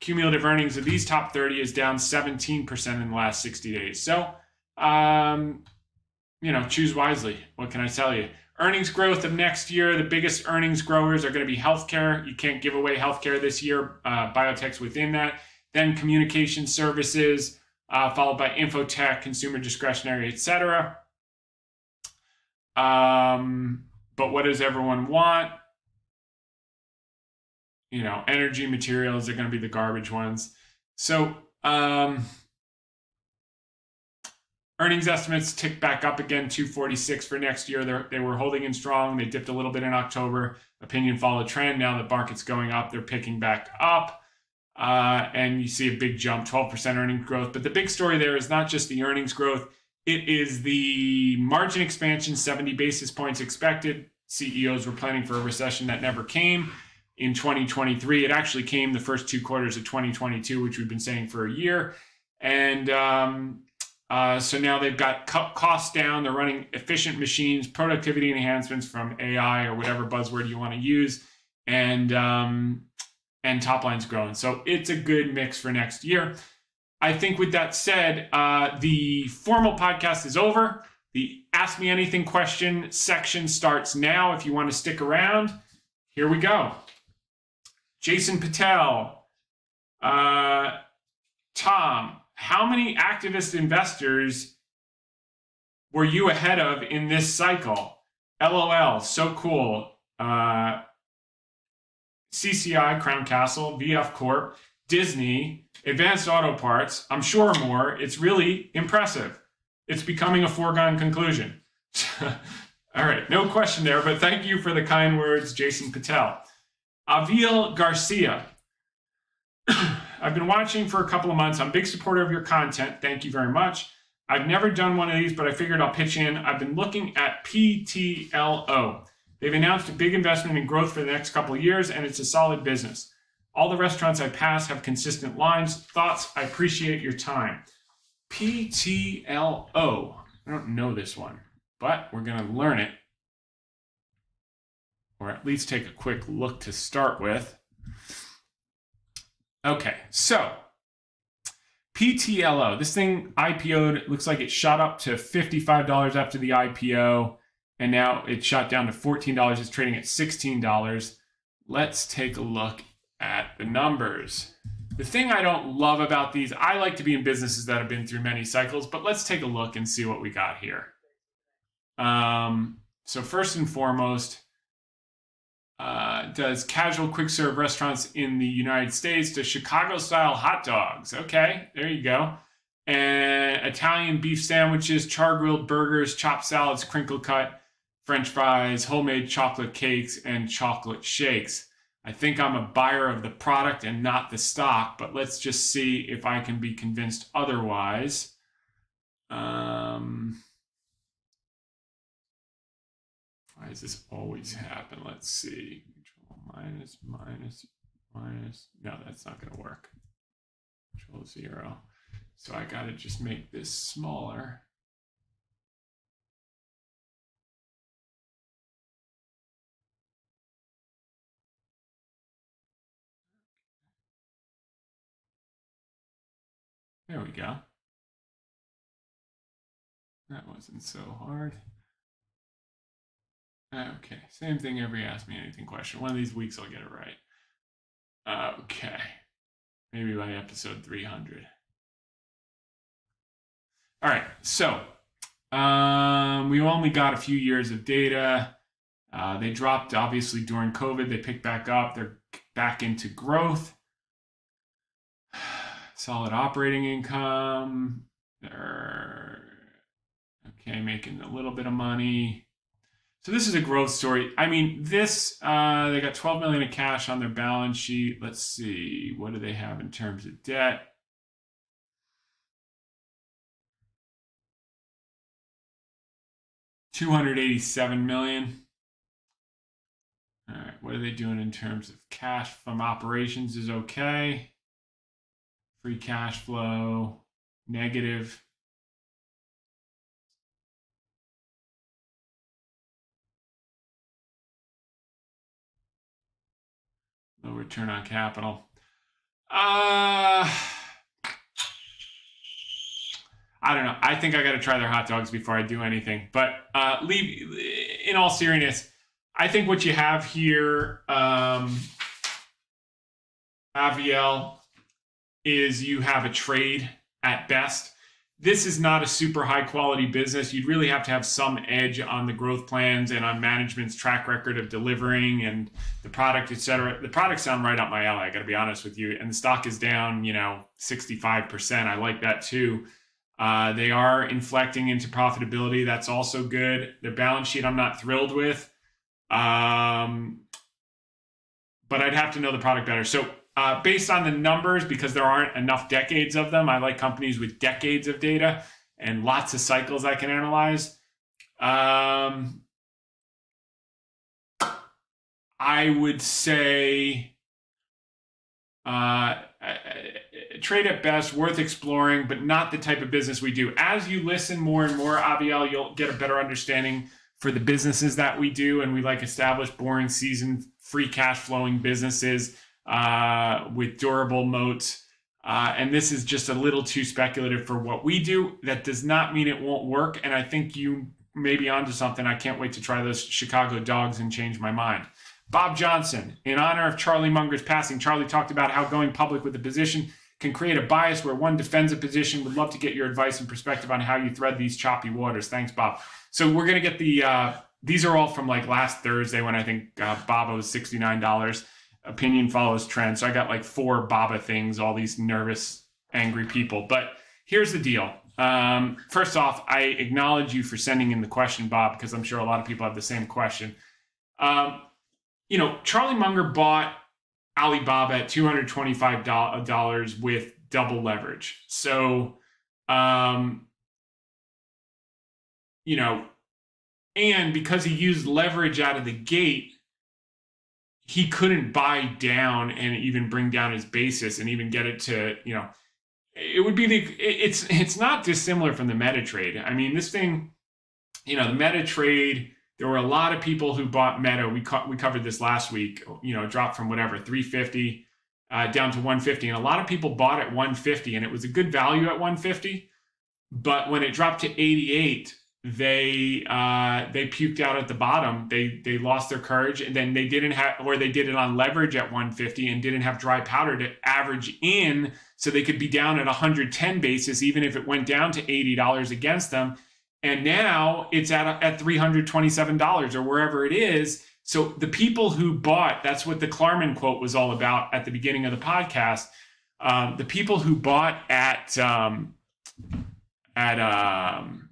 Speaker 1: cumulative earnings of these top 30 is down 17% in the last 60 days. So, um, you know, choose wisely. What can I tell you? Earnings growth of next year, the biggest earnings growers are going to be healthcare. You can't give away healthcare this year. Uh, biotech's within that. Then communication services, uh, followed by infotech, consumer discretionary, etc. Um, but what does everyone want? you know, energy materials are going to be the garbage ones. So, um, earnings estimates tick back up again, 246 for next year. They're, they were holding in strong. They dipped a little bit in October. Opinion followed trend. Now the market's going up. They're picking back up. Uh, and you see a big jump, 12% earnings growth. But the big story there is not just the earnings growth, it is the margin expansion, 70 basis points expected. CEOs were planning for a recession that never came in 2023. It actually came the first two quarters of 2022, which we've been saying for a year. And um, uh, so now they've got cut costs down. They're running efficient machines, productivity enhancements from AI or whatever buzzword you want to use. and um, and top line's growing. So it's a good mix for next year. I think with that said, uh, the formal podcast is over. The Ask Me Anything question section starts now. If you want to stick around, here we go. Jason Patel, uh, Tom, how many activist investors were you ahead of in this cycle? LOL, so cool. Uh, CCI, Crown Castle, VF Corp, Disney, Advanced Auto Parts, I'm sure more. It's really impressive. It's becoming a foregone conclusion. <laughs> All right, no question there, but thank you for the kind words, Jason Patel. Avil Garcia. <clears throat> I've been watching for a couple of months. I'm a big supporter of your content. Thank you very much. I've never done one of these, but I figured I'll pitch in. I've been looking at PTLO. They've announced a big investment in growth for the next couple of years, and it's a solid business. All the restaurants I pass have consistent lines. Thoughts? I appreciate your time. PTLO. I don't know this one, but we're going to learn it, or at least take a quick look to start with. Okay, so PTLO. This thing IPO'd, looks like it shot up to $55 after the IPO, and now it shot down to $14. It's trading at $16. Let's take a look at the numbers. The thing I don't love about these, I like to be in businesses that have been through many cycles, but let's take a look and see what we got here. Um, so, first and foremost, uh, does casual quick serve restaurants in the United States, does Chicago style hot dogs. Okay, there you go. And Italian beef sandwiches, char grilled burgers, chopped salads, crinkle cut, French fries, homemade chocolate cakes, and chocolate shakes. I think I'm a buyer of the product and not the stock, but let's just see if I can be convinced otherwise. Um, why does this always happen? Let's see. Control minus, minus, minus. No, that's not going to work. Control zero. So I got to just make this smaller. There we go. That wasn't so hard. Okay, same thing every Ask Me Anything question. One of these weeks I'll get it right. Okay, maybe by episode 300. All right, so um, we only got a few years of data. Uh, they dropped obviously during COVID. They picked back up. They're back into growth solid operating income. They're okay, making a little bit of money. So this is a growth story. I mean, this uh, they got 12 million of cash on their balance sheet. Let's see, what do they have in terms of debt? Two hundred eighty-seven million. All right, what are they doing in terms of cash from operations? Is okay free cash flow, negative. No return on capital. Uh, I don't know. I think I got to try their hot dogs before I do anything. But uh, leave. In all seriousness, I think what you have here, um, Aviel, is you have a trade at best. This is not a super high quality business. You'd really have to have some edge on the growth plans and on management's track record of delivering and the product, et cetera. The products sound right up my alley, I got to be honest with you. And the stock is down, you know, 65%. I like that too. Uh, they are inflecting into profitability. That's also good. The balance sheet, I'm not thrilled with. Um, but I'd have to know the product better. So uh, based on the numbers, because there aren't enough decades of them, I like companies with decades of data and lots of cycles I can analyze. Um, I would say uh, trade at best, worth exploring, but not the type of business we do. As you listen more and more, Aviel, you'll get a better understanding for the businesses that we do, and we like established, boring, seasoned, free cash flowing businesses uh, with durable moats. Uh, and this is just a little too speculative for what we do. That does not mean it won't work. And I think you may be onto something. I can't wait to try those Chicago dogs and change my mind. Bob Johnson, in honor of Charlie Munger's passing, Charlie talked about how going public with a position can create a bias where one defends a position. Would love to get your advice and perspective on how you thread these choppy waters. Thanks, Bob. So we're gonna get the. Uh, these are all from like last Thursday when I think uh, Baba was sixty nine dollars. Opinion follows trend. So I got like four Baba things. All these nervous, angry people. But here's the deal. Um, first off, I acknowledge you for sending in the question, Bob, because I'm sure a lot of people have the same question. Um, you know, Charlie Munger bought Alibaba at $225 with double leverage. So, um, you know, and because he used leverage out of the gate, he couldn't buy down and even bring down his basis and even get it to, you know, it would be the it's it's not dissimilar from the meta trade. I mean, this thing, you know, the meta trade there were a lot of people who bought Meta. We co- we covered this last week. You know, dropped from whatever 350 uh, down to 150, and a lot of people bought at 150, and it was a good value at 150. But when it dropped to 88, they uh, they puked out at the bottom. They they lost their courage, and then they didn't have, or they did it on leverage at 150 and didn't have dry powder to average in, so they could be down at 110 basis, even if it went down to $80 against them. And now it's at at $327 or wherever it is. So the people who bought that's what the klarman quote was all about at the beginning of the podcast. Um, the people who bought at um, at um,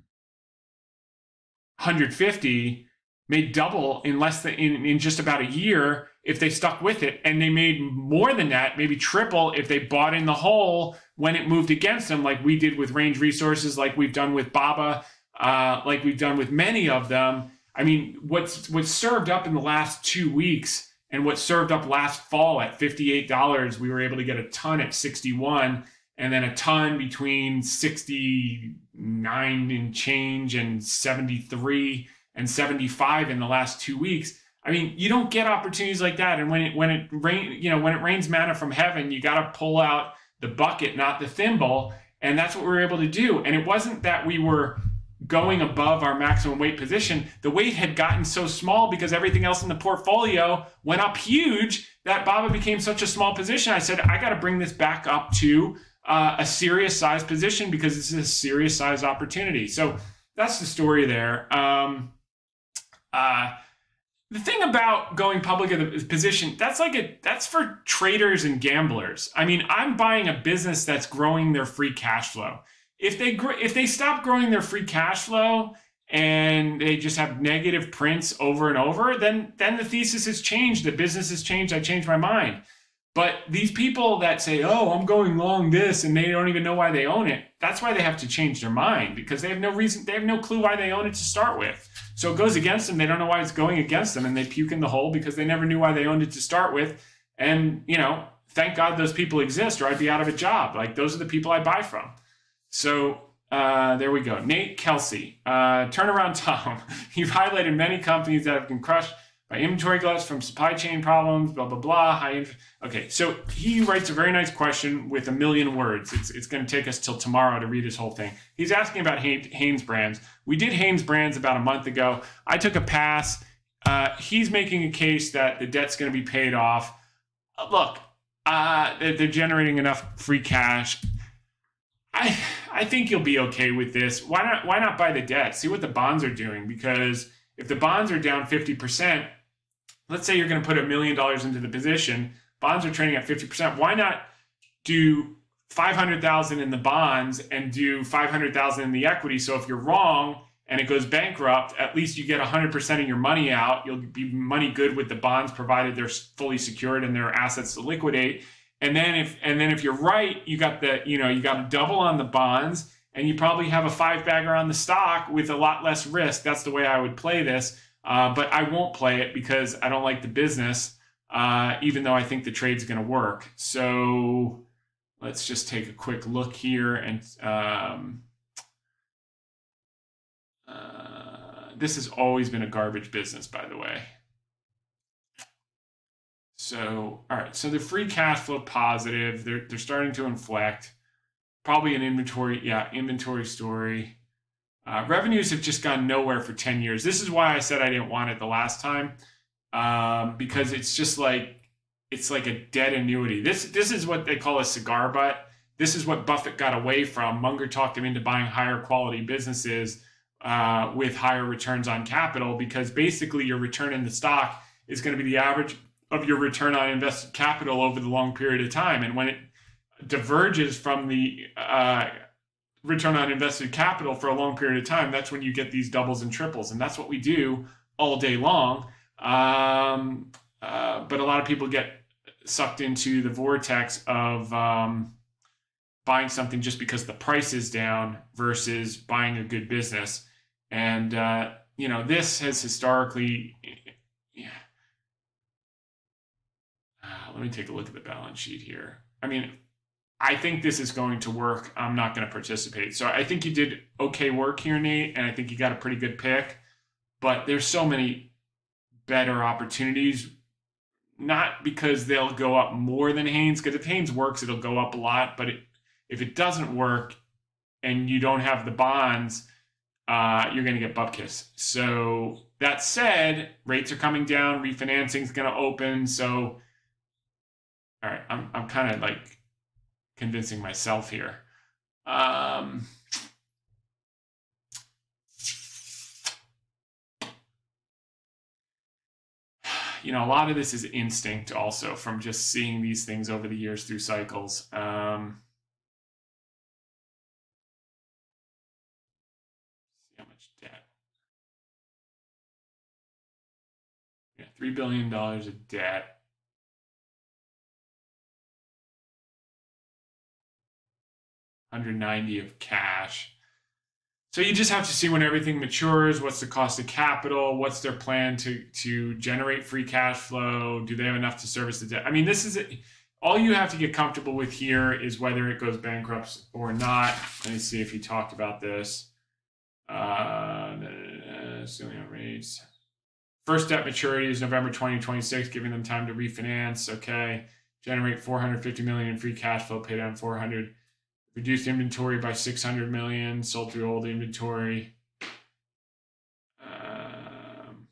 Speaker 1: 150 made double in less than in, in just about a year if they stuck with it and they made more than that maybe triple if they bought in the hole when it moved against them like we did with range resources like we've done with baba uh, like we've done with many of them. I mean, what's what's served up in the last two weeks and what served up last fall at $58, we were able to get a ton at 61 and then a ton between 69 and change and 73 and 75 in the last two weeks. I mean, you don't get opportunities like that. And when it when it rain, you know, when it rains manna from heaven, you got to pull out the bucket, not the thimble. And that's what we were able to do. And it wasn't that we were going above our maximum weight position, the weight had gotten so small because everything else in the portfolio went up huge that Baba became such a small position. I said, I got to bring this back up to uh, a serious size position because is a serious size opportunity. So that's the story there. Um, uh, the thing about going public in a position that's like a that's for traders and gamblers i mean i'm buying a business that's growing their free cash flow if they if they stop growing their free cash flow and they just have negative prints over and over, then then the thesis has changed. The business has changed. I changed my mind. But these people that say, "Oh, I'm going long this," and they don't even know why they own it, that's why they have to change their mind because they have no reason, they have no clue why they own it to start with. So it goes against them. They don't know why it's going against them, and they puke in the hole because they never knew why they owned it to start with. And you know, thank God those people exist, or I'd be out of a job. Like those are the people I buy from. So uh, there we go. Nate Kelsey, uh, turnaround <laughs> Tom. You've highlighted many companies that have been crushed by inventory gluts from supply chain problems, blah, blah, blah. High okay, so he writes a very nice question with a million words. It's, it's going to take us till tomorrow to read his whole thing. He's asking about Hanes brands. We did Hanes brands about a month ago. I took a pass. Uh, he's making a case that the debt's going to be paid off. Uh, look, uh, they're generating enough free cash. I I think you'll be okay with this. Why not why not buy the debt? See what the bonds are doing because if the bonds are down 50%, let's say you're going to put a million dollars into the position, bonds are trading at 50%. Why not do 500,000 in the bonds and do 500,000 in the equity so if you're wrong and it goes bankrupt, at least you get 100% of your money out. You'll be money good with the bonds provided they're fully secured and their assets to liquidate and then if and then if you're right, you got the you know you got double on the bonds, and you probably have a five bagger on the stock with a lot less risk. That's the way I would play this. Uh, but I won't play it because I don't like the business, uh, even though I think the trade's going to work. So let's just take a quick look here and um, uh, this has always been a garbage business, by the way. So, all right. So the free cash flow positive. They're they're starting to inflect. Probably an inventory, yeah, inventory story. Uh, revenues have just gone nowhere for 10 years. This is why I said I didn't want it the last time, um, because it's just like it's like a dead annuity. This this is what they call a cigar butt. This is what Buffett got away from. Munger talked him into buying higher quality businesses uh, with higher returns on capital because basically your return in the stock is going to be the average of your return on invested capital over the long period of time. And when it diverges from the uh, return on invested capital for a long period of time, that's when you get these doubles and triples. And that's what we do all day long. Um, uh, but a lot of people get sucked into the vortex of um, buying something just because the price is down versus buying a good business. And, uh, you know, this has historically, yeah. Uh, let me take a look at the balance sheet here. I mean, I think this is going to work. I'm not going to participate. So I think you did okay work here, Nate, and I think you got a pretty good pick. But there's so many better opportunities, not because they'll go up more than Hanes, because if Hanes works, it'll go up a lot. But it, if it doesn't work and you don't have the bonds, uh, you're going to get bupkis. So that said, rates are coming down, refinancing is going to open. So, all right, I'm I'm kind of like convincing myself here. Um, you know, a lot of this is instinct also from just seeing these things over the years through cycles. Um, see how much debt. Yeah, $3 billion of debt. 190 of cash. So you just have to see when everything matures, what's the cost of capital, what's their plan to to generate free cash flow, do they have enough to service the debt? I mean, this is all you have to get comfortable with here is whether it goes bankrupt or not. Let me see if he talked about this. Uh, rates. First debt maturity is November 2026, giving them time to refinance. Okay. Generate 450 million in free cash flow, pay down 400 reduced inventory by 600 million, sold through old inventory. Um,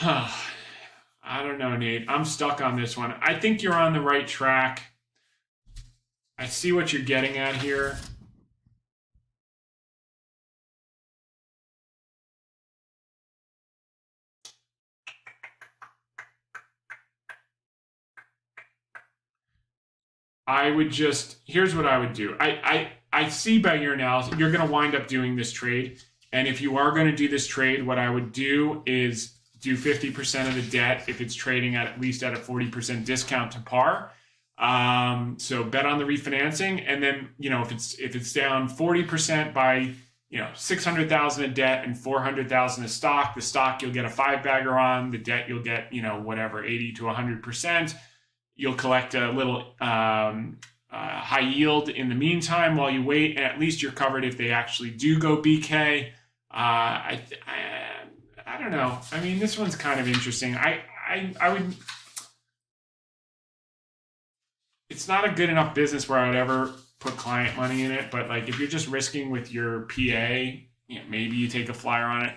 Speaker 1: <sighs> I don't know, Nate. I'm stuck on this one. I think you're on the right track. I see what you're getting at here. I would just here's what I would do. I I I see by your analysis you're going to wind up doing this trade, and if you are going to do this trade, what I would do is do 50% of the debt if it's trading at at least at a 40% discount to par. Um, so bet on the refinancing, and then you know if it's if it's down 40% by you know 600,000 of debt and 400,000 of stock, the stock you'll get a five bagger on, the debt you'll get you know whatever 80 to 100 percent You'll collect a little um, uh, high yield in the meantime while you wait. At least you're covered if they actually do go BK. Uh, I, I, I don't know. I mean, this one's kind of interesting. I, I, I would. It's not a good enough business where I would ever put client money in it. But like, if you're just risking with your PA, you know, maybe you take a flyer on it.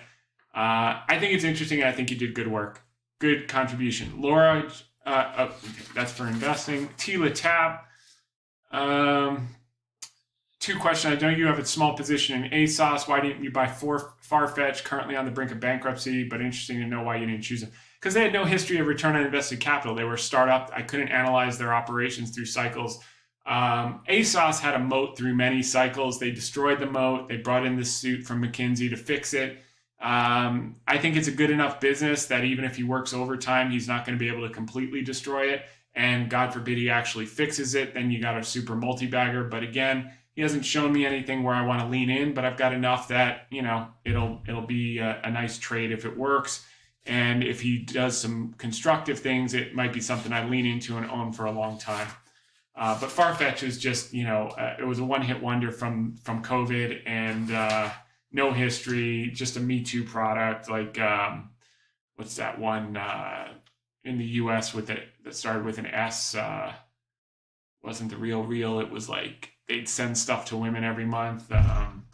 Speaker 1: Uh, I think it's interesting. I think you did good work, good contribution. Laura uh, oh, that's for investing. Tila Tap. Um, two questions. I know you have a small position in ASOS. Why didn't you buy for Farfetch, currently on the brink of bankruptcy, but interesting to know why you didn't choose them? Because they had no history of return on invested capital. They were a startup. I couldn't analyze their operations through cycles. Um, ASOS had a moat through many cycles. They destroyed the moat. They brought in this suit from McKinsey to fix it. Um, I think it's a good enough business that even if he works overtime, he's not going to be able to completely destroy it. And God forbid he actually fixes it, then you got a super multi bagger. But again, he hasn't shown me anything where I want to lean in, but I've got enough that you know it'll it'll be a, a nice trade if it works. And if he does some constructive things, it might be something I lean into and own for a long time. Uh, but Farfetch is just, you know, uh, it was a one-hit wonder from from COVID and uh, no history, just a Me Too product. Like, um, what's that one uh, in the U.S. with it that started with an S? Uh, wasn't the real real. It was like they'd send stuff to women every month. Um,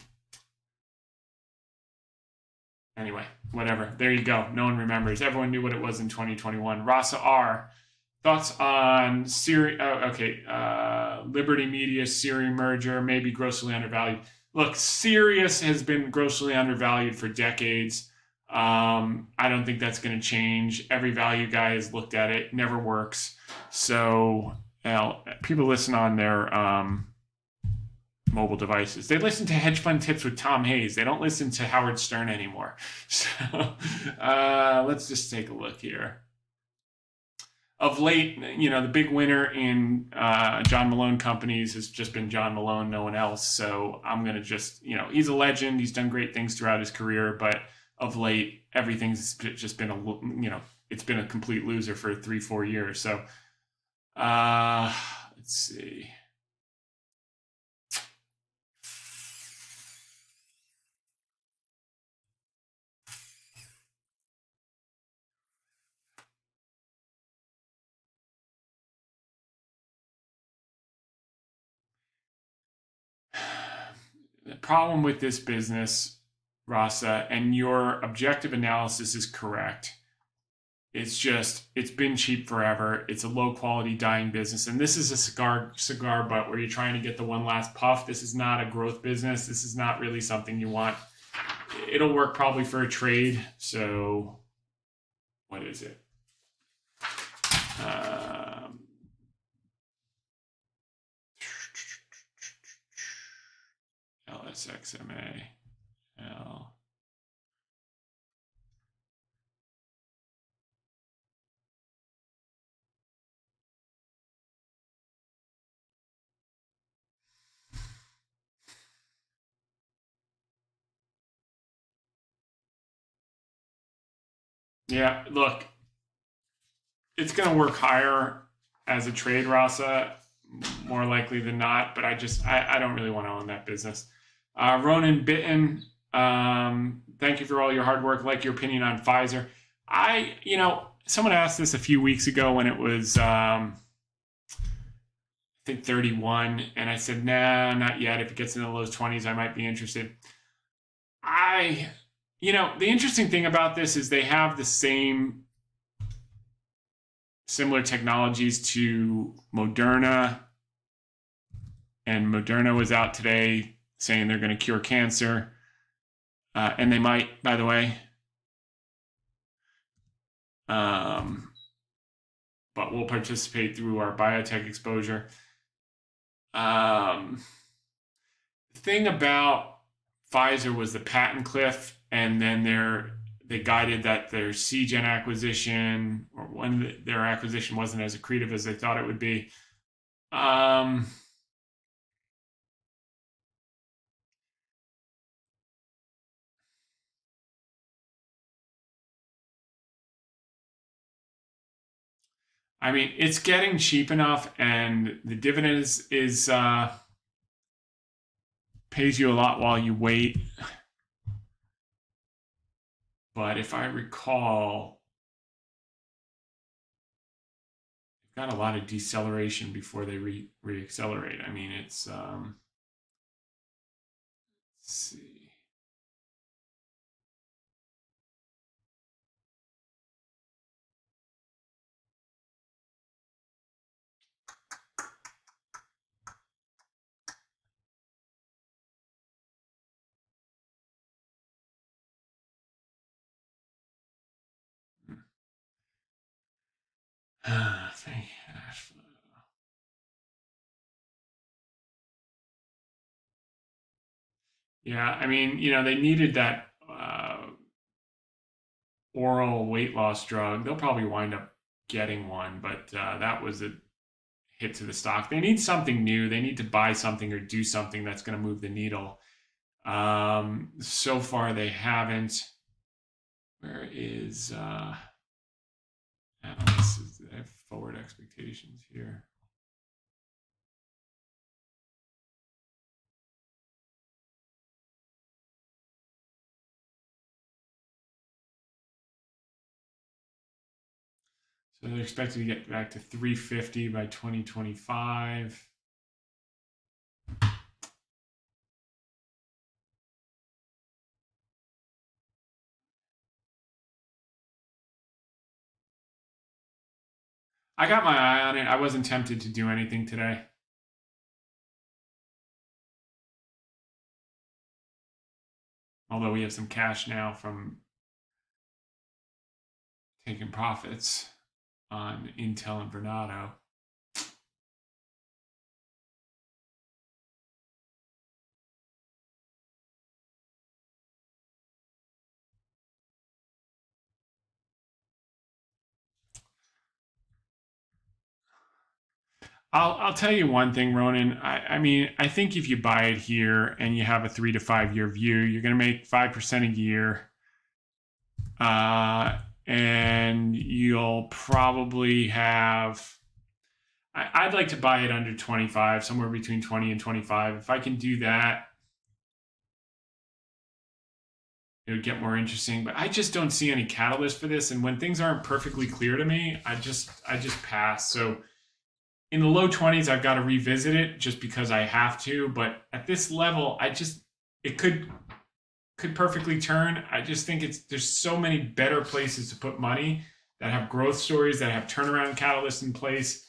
Speaker 1: anyway, whatever. There you go. No one remembers. Everyone knew what it was in 2021. Rasa R. Thoughts on Siri? Oh, okay, uh, Liberty Media Siri merger, maybe grossly undervalued. Look, Sirius has been grossly undervalued for decades. Um, I don't think that's going to change. Every value guy has looked at it, never works. So, well, people listen on their um, mobile devices. They listen to hedge fund tips with Tom Hayes. They don't listen to Howard Stern anymore. <laughs> So uh, let's just take a look here. Of late, you know, the big winner in uh, John Malone companies has just been John Malone, no one else. So I'm going to just, you know, he's a legend. He's done great things throughout his career, but of late, everything's just been a, you know, it's been a complete loser for three, four years. So uh, let's see. Problem with this business, Rasa, and your objective analysis is correct. It's just it's been cheap forever. It's a low quality dying business, and this is a cigar cigar butt where you're trying to get the one last puff. This is not a growth business. This is not really something you want. It'll work probably for a trade. So, what is it? Uh, LSXMA L. Yeah, look, it's going to work higher as a trade, Rasa, more likely than not. But I just, I, I don't really want to own that business. Uh, Ronan Bitten, um, thank you for all your hard work. Like your opinion on Pfizer. I, you know, someone asked this a few weeks ago when it was, um, I think 31, and I said, nah, not yet. If it gets into the low 20s, I might be interested. I, you know, the interesting thing about this is they have the same similar technologies to Moderna. And Moderna was out today saying they're going to cure cancer. Uh, and they might, by the way. Um, but we'll participate through our biotech exposure. Um, the thing about Pfizer was the patent cliff, and then their they guided that their Seagen acquisition or when their acquisition wasn't as accretive as they thought it would be. Um, I mean, it's getting cheap enough, and the dividend is, is uh, pays you a lot while you wait. But if I recall, got a lot of deceleration before they re reaccelerate. I mean, it's um, let's see. Thank Yeah, I mean, you know, they needed that uh, oral weight loss drug. They'll probably wind up getting one, but uh, that was a hit to the stock. They need something new. They need to buy something or do something that's going to move the needle. Um, so far, they haven't. where is uh, forward expectations here. So they're expected to get back to 350 by 2025. I got my eye on it. I wasn't tempted to do anything today. Although we have some cash now from taking profits on Intel and Vornado. I'll, I'll tell you one thing, Ronan. I, I, mean, I think if you buy it here and you have a three to five year view, you're going to make 5% a year. Uh, and you'll probably have, I, I'd like to buy it under 25, somewhere between 20 and 25. If I can do that, it would get more interesting but i just don't see any catalyst for this and when things aren't perfectly clear to me i just i just pass so in the low 20s i've got to revisit it just because i have to but at this level i just it could could perfectly turn. I just think it's there's so many better places to put money that have growth stories that have turnaround catalysts in place.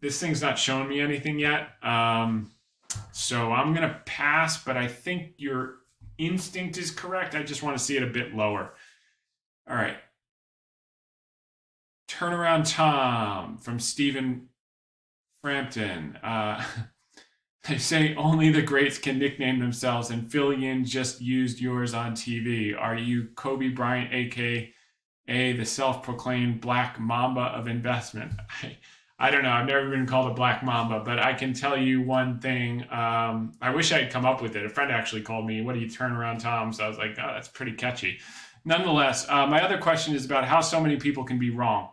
Speaker 1: This thing's not showing me anything yet um, so i'm to pass but i think your instinct is correct. I just want to see it a bit lower. All right. Turnaround tom from stephen Frampton. Uh, <laughs> they say only the greats can nickname themselves, and Yin just used yours on TV. Are you Kobe Bryant, aka the self-proclaimed Black Mamba of investment? I, <laughs> I don't know. I've never been called a Black Mamba, but I can tell you one thing. Um, I wish I'd come up with it. A friend actually called me, "What do you turn around, Tom?" So I was like, "Oh, that's pretty catchy." Nonetheless, uh, my other question is about how so many people can be wrong.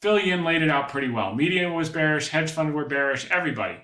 Speaker 1: Phil Yin laid it out pretty well. Media was bearish, hedge funds were bearish, everybody.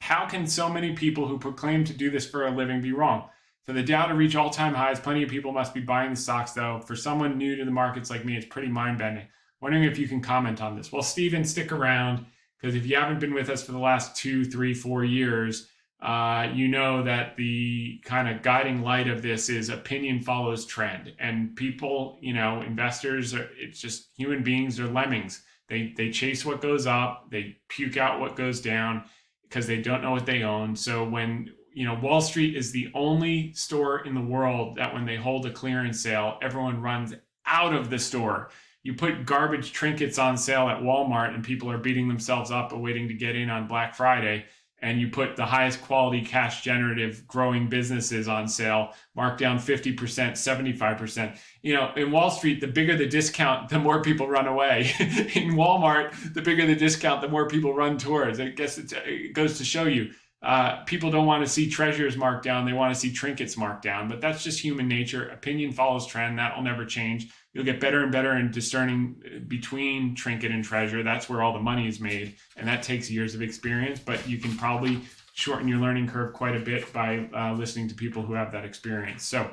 Speaker 1: How can so many people who proclaim to do this for a living be wrong? For the Dow to reach all time highs, plenty of people must be buying the stocks, though. For someone new to the markets like me, it's pretty mind bending. Wondering if you can comment on this. Well, Steven, stick around because if you haven't been with us for the last two, three, four years, uh, you know that the kind of guiding light of this is opinion follows trend. And people you know investors are it's just human beings are lemmings. They they chase what goes up. They puke out what goes down because they don't know what they own. So when you know wall street is the only store in the world that when they hold a clearance sale everyone runs out of the store. You put garbage trinkets on sale at walmart and people are beating themselves up waiting to get in on black friday and you put the highest quality cash generative growing businesses on sale, mark down 50%, 75%. You know, in Wall Street, the bigger the discount, the more people run away. <laughs> in Walmart, the bigger the discount, the more people run towards. I guess it goes to show you. Uh, people don't want to see treasures marked down. They want to see trinkets marked down. But that's just human nature. Opinion follows trend. That will never change you'll get better and better in discerning between trinket and treasure. That's where all the money is made, and that takes years of experience. But you can probably shorten your learning curve quite a bit by uh, listening to people who have that experience. So,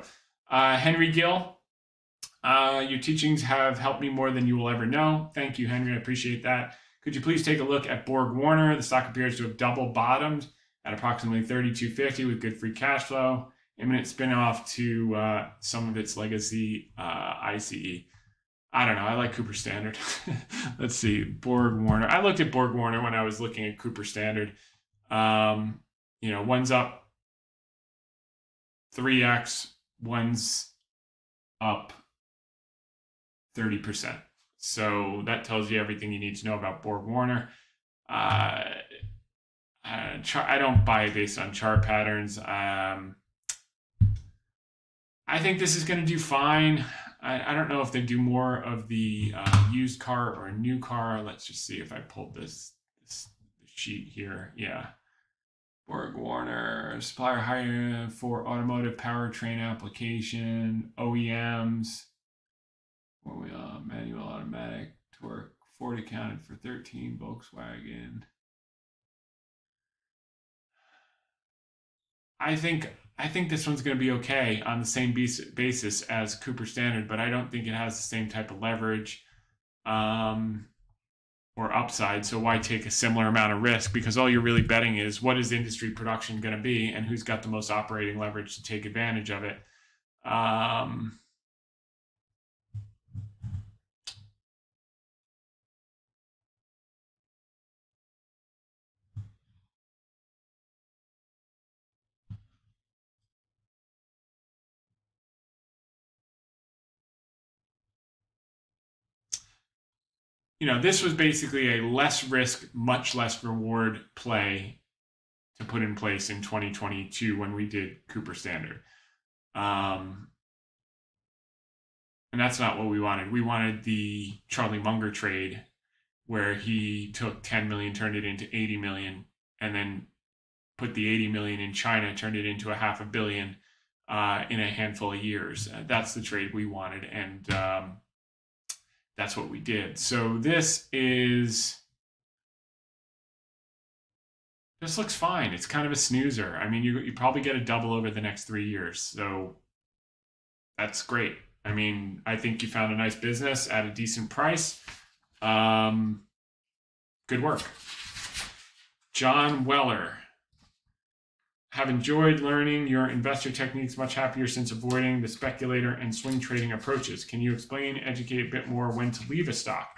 Speaker 1: uh, Henry Gill, uh, your teachings have helped me more than you will ever know. Thank you, Henry. I appreciate that. Could you please take a look at Borg Warner? The stock appears to have double bottomed at approximately 32.50 with good free cash flow imminent spinoff to uh, some of its legacy uh, ICE. I don't know. I like Cooper Standard. <laughs> Let's see. Borg Warner. I looked at Borg Warner when I was looking at Cooper Standard. Um, you know, one's up 3x, one's up 30%. So that tells you everything you need to know about Borg Warner. Uh, uh, char- I don't buy based on chart patterns. Um, I think this is going to do fine. I, I, don't know if they do more of the uh, used car or new car. Let's just see if I pulled this, this sheet here. Yeah. Borg Warner, supplier hire for automotive powertrain application, OEMs. uh, manual automatic torque. Ford accounted for 13, Volkswagen. I think I think this one's going to be okay on the same basis as Cooper Standard, but I don't think it has the same type of leverage um, or upside. So why take a similar amount of risk? Because all you're really betting is what is industry production going to be, and who's got the most operating leverage to take advantage of it. Um, you know, this was basically a less risk, much less reward play to put in place in 2022 when we did Cooper Standard. Um, and that's not what we wanted. We wanted the Charlie Munger trade where he took 10 million, turned it into 80 million, and then put the 80 million in China, turned it into a half a billion uh, in a handful of years. Uh, that's the trade we wanted. And, um, that's what we did. So this is, this looks fine. It's kind of a snoozer. I mean, you, you probably get a double over the next three years. So that's great. I mean, I think you found a nice business at a decent price. Um, good work. John Weller have enjoyed learning your investor techniques, much happier since avoiding the speculator and swing trading approaches. Can you explain, educate a bit more when to leave a stock?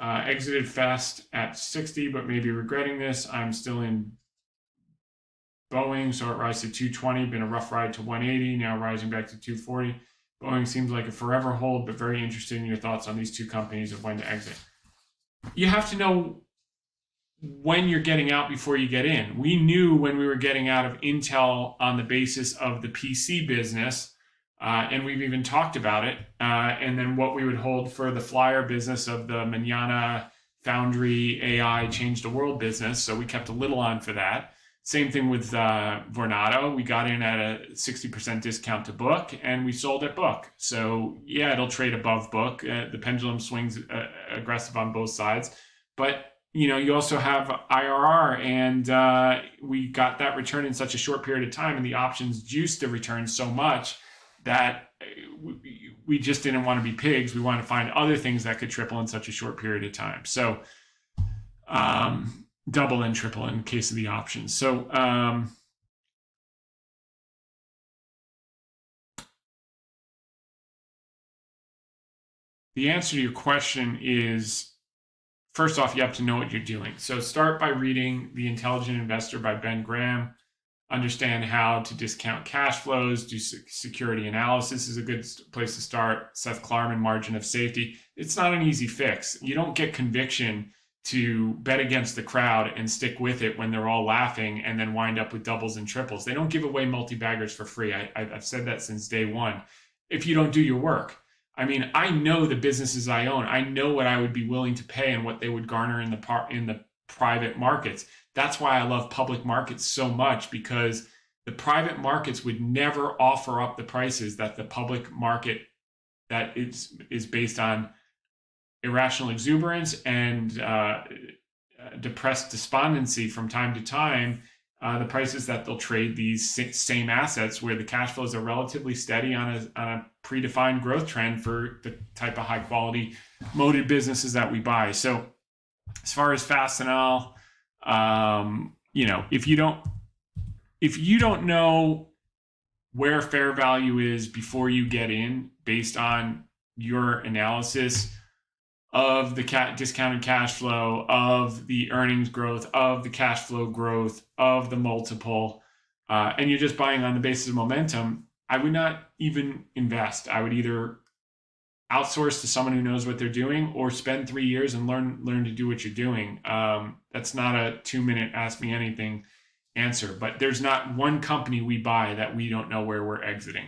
Speaker 1: Uh, exited fast at 60, but maybe regretting this. I'm still in Boeing, so it rises to 220. Been a rough ride to 180, now rising back to 240. Boeing seems like a forever hold, but very interested in your thoughts on these two companies of when to exit. You have to know when you're getting out before you get in. We knew when we were getting out of Intel on the basis of the PC business, uh, and we've even talked about it, uh, and then what we would hold for the flyer business of the Manana Foundry AI Change the World business. So we kept a little on for that. Same thing with uh, Vornado. We got in at a 60% discount to book and we sold at book. So, yeah, it'll trade above book. Uh, the pendulum swings uh, aggressive on both sides. But you know, you also have IRR, and uh, we got that return in such a short period of time, and the options juiced the return so much that uh, we just didn't want to be pigs. We wanted to find other things that could triple in such a short period of time. So, um, double and triple in case of the options. So, um, the answer to your question is first off, you have to know what you're doing. So start by reading The Intelligent Investor by Ben Graham. Understand how to discount cash flows, do security analysis is a good place to start. Seth Klarman, margin of safety. It's not an easy fix. You don't get conviction to bet against the crowd and stick with it when they're all laughing and then wind up with doubles and triples. They don't give away multi baggers for free. I, have said that since day one. If you don't do your work, I mean, I know the businesses I own. I know what I would be willing to pay and what they would garner in the par- in the private markets. That's why I love public markets so much because the private markets would never offer up the prices that the public market that is is based on irrational exuberance and uh, depressed despondency from time to time uh, the prices that they'll trade these same assets where the cash flows are relatively steady on a, on a predefined growth trend for the type of high quality moated businesses that we buy. So as far as Fastenal, um, you know, if you don't if you don't know where fair value is before you get in based on your analysis, of the discounted cash flow, of the earnings growth, of the cash flow growth, of the multiple, uh, and you're just buying on the basis of momentum, I would not even invest. I would either outsource to someone who knows what they're doing or spend three years and learn learn to do what you're doing. Um, that's not a two minute ask me anything answer, but there's not one company we buy that we don't know where we're exiting.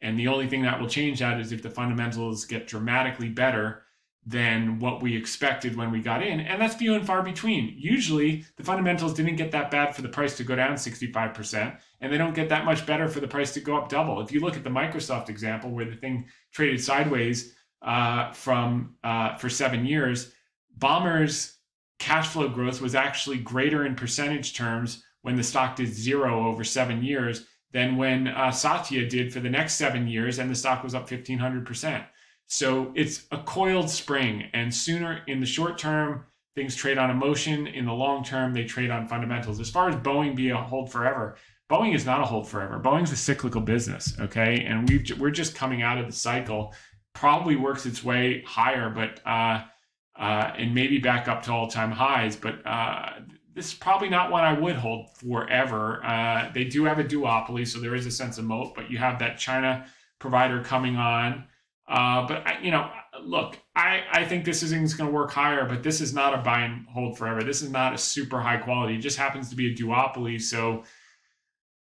Speaker 1: And the only thing that will change that is if the fundamentals get dramatically better than what we expected when we got in. And that's few and far between. Usually, the fundamentals didn't get that bad for the price to go down 65%, and they don't get that much better for the price to go up double. If you look at the Microsoft example, where the thing traded sideways uh, from uh, for seven years, Ballmer's cash flow growth was actually greater in percentage terms when the stock did zero over seven years than when uh, Satya did for the next seven years, and the stock was up 1,500%. So it's a coiled spring, and sooner in the short term, things trade on emotion. In the long term, they trade on fundamentals. As far as Boeing being a hold forever, Boeing is not a hold forever. Boeing's a cyclical business, okay? And we we're just coming out of the cycle. Probably works its way higher, but uh, uh, and maybe back up to all time highs. But uh, this is probably not one I would hold forever. Uh, they do have a duopoly, so there is a sense of moat, but you have that China provider coming on. Uh, but I, you know, look, I, I think this is going to work higher, but this is not a buy and hold forever. This is not a super high quality. It just happens to be a duopoly, so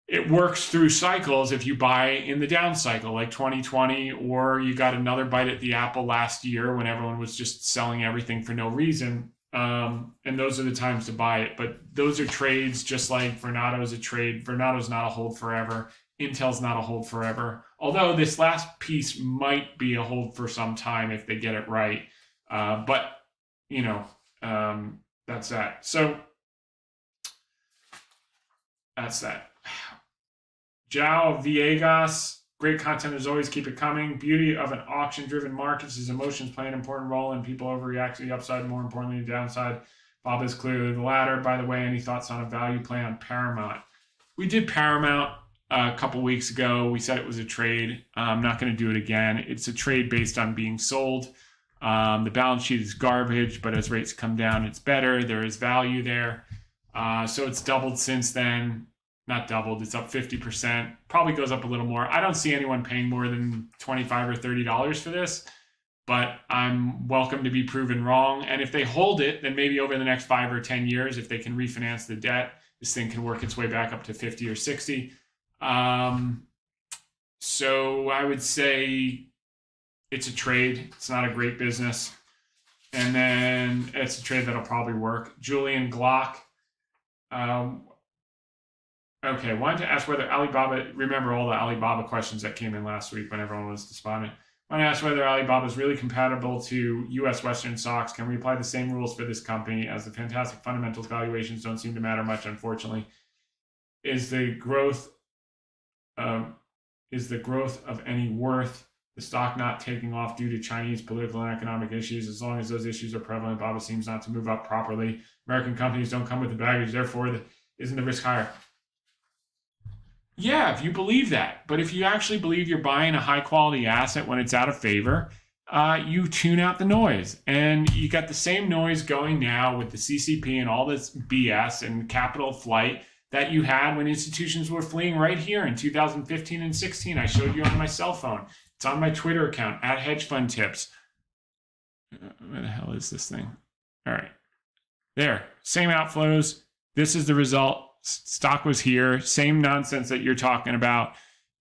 Speaker 1: it works through cycles if you buy in the down cycle like 2020 or you got another bite at the apple last year when everyone was just selling everything for no reason. Um, and those are the times to buy it. But those are trades just like Vornado is a trade. Vornado's not a hold forever. Intel's not a hold forever although this last piece might be a hold for some time if they get it right uh, but you know um, that's that so that's that Jao Viegas, great content as always. Keep it coming. Beauty of an auction driven market is emotions play an important role and people overreact to the upside, more importantly, the downside. Bob is clearly the latter. By the way, any thoughts on a value play on Paramount? We did Paramount a couple weeks ago. We said it was a trade. I'm not going to do it again. It's a trade based on being sold. Um, the balance sheet is garbage, but as rates come down, it's better. There is value there. Uh, so it's doubled since then not doubled. It's up 50%. Probably goes up a little more. I don't see anyone paying more than 25 or $30 for this, but I'm welcome to be proven wrong. And if they hold it, then maybe over the next five or 10 years, if they can refinance the debt, this thing can work its way back up to 50 or 60. Um, so I would say it's a trade. It's not a great business. And then it's a trade that'll probably work. Julian Glock. Um, Okay, wanted to ask whether Alibaba, remember all the Alibaba questions that came in last week when everyone was despondent. I want to ask whether Alibaba is really compatible to U.S. Western stocks. Can we apply the same rules for this company as the fantastic fundamentals valuations don't seem to matter much, unfortunately? Is the growth um, is the growth of any worth? The stock not taking off due to Chinese political and economic issues. As long as those issues are prevalent, Baba seems not to move up properly. American companies don't come with the baggage, therefore, the, isn't the risk higher? Yeah, if you believe that. But if you actually believe you're buying a high quality asset when it's out of favor, uh, you tune out the noise. And you got the same noise going now with the CCP and all this BS and capital flight that you had when institutions were fleeing right here in 2015 and 16. I showed you on my cell phone. It's on my Twitter account at Hedge Fund Tips. Uh, where the hell is this thing? All right. There. Same outflows. This is the result stock was here, same nonsense that you're talking about.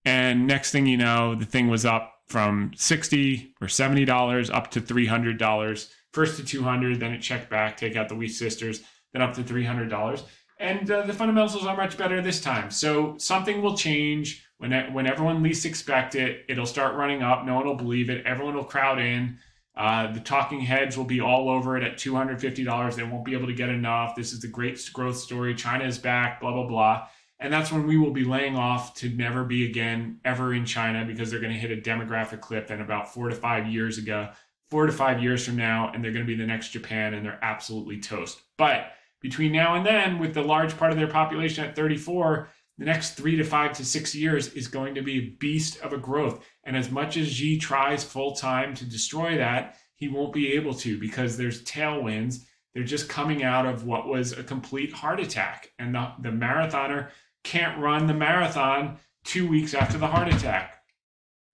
Speaker 1: And next thing you know, the thing was up from 60 or 70 dollars up to 300 dollars first to 200 then it checked back take out the wheat sisters then up to 300 dollars and uh, the fundamentals are much better this time so something will change when when everyone least expect it it'll start running up no one will believe it everyone will crowd in uh, the talking heads will be all over it at $250. They won't be able to get enough. This is the great growth story. China is back, blah, blah, blah. And that's when we will be laying off to never be again ever in China because they're going to hit a demographic cliff in about four to five years ago, four to five years from now, and they're going to be the next Japan and they're absolutely toast. But between now and then, with the large part of their population at 34, the next three to five to six years is going to be a beast of a growth. And as much as Xi tries full time to destroy that, he won't be able to because there's tailwinds. They're just coming out of what was a complete heart attack. And the, the marathoner can't run the marathon two weeks after the heart attack.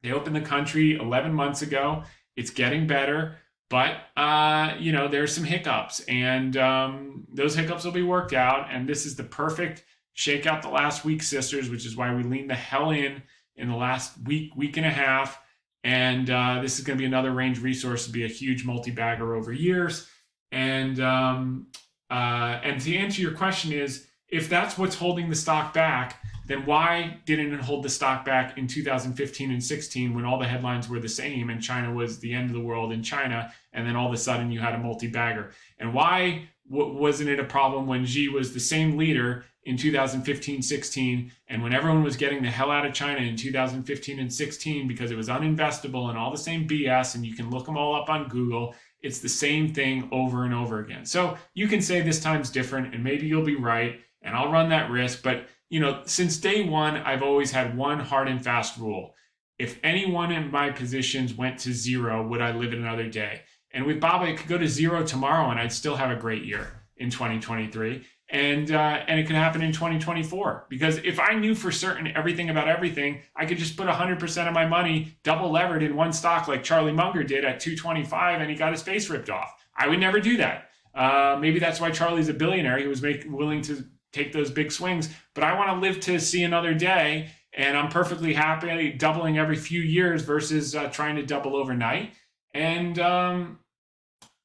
Speaker 1: They opened the country 11 months ago. It's getting better, but uh, you know there's some hiccups, and um, those hiccups will be worked out. And this is the perfect shake out the last weak sisters, which is why we lean the hell in in the last week, week and a half. And uh, this is going to be another range resource to be a huge multi-bagger over years. And um, uh, and to answer your question is, if that's what's holding the stock back, then why didn't it hold the stock back in 2015 and 16 when all the headlines were the same and China was the end of the world in China and then all of a sudden you had a multi-bagger? And why wasn't it a problem when Xi was the same leader in 2015 16 and when everyone was getting the hell out of China in 2015 and 16 because it was uninvestable and all the same BS and you can look them all up on Google it's the same thing over and over again. So you can say this time's different and maybe you'll be right and I'll run that risk. But, you know, since day one, I've always had one hard and fast rule. If any one of my positions went to zero, would I live another day? And with Baba, it could go to zero tomorrow and I'd still have a great year in 2023 and uh, and it could happen in 2024 because if I knew for certain everything about everything, I could just put 100% of my money double levered in one stock like Charlie Munger did at 225 and he got his face ripped off. I would never do that. Uh, maybe that's why Charlie's a billionaire. He was make, willing to take those big swings, but I want to live to see another day and I'm perfectly happy doubling every few years versus uh, trying to double overnight. And um,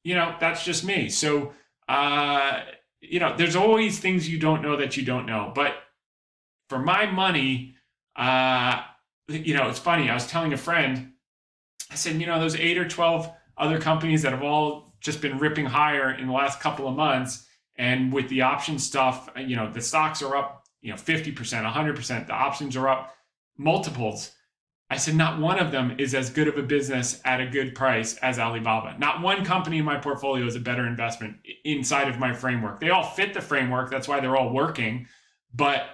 Speaker 1: you know, that's just me. So uh, you know, there's always things you don't know that you don't know. But for my money, uh, you know, it's funny. I was telling a friend, I said, you know, those eight or 12 other companies that have all just been ripping higher in the last couple of months. And with the option stuff, you know, the stocks are up, you know, 50%, 100%. The options are up multiples. I said, not one of them is as good of a business at a good price as Alibaba. Not one company in my portfolio is a better investment inside of my framework. They all fit the framework. That's why they're all working. But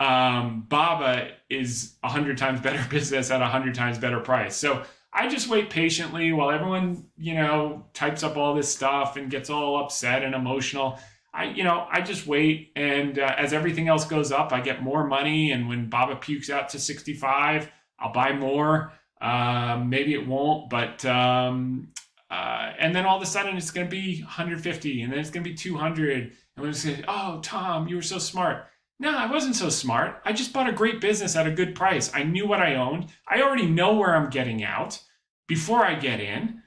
Speaker 1: um, Baba is a hundred times better <laughs> business at a hundred times better price. So I just wait patiently while everyone, you know, types up all this stuff and gets all upset and emotional. I, you know, I just wait, and uh, as everything else goes up, I get more money. And when Baba pukes out to 65, I'll buy more. Uh, maybe it won't, but um, uh, and then all of a sudden it's going to be 150, and then it's going to be 200, and we're going to say, "Oh, Tom, you were so smart." No, I wasn't so smart. I just bought a great business at a good price. I knew what I owned. I already know where I'm getting out before I get in,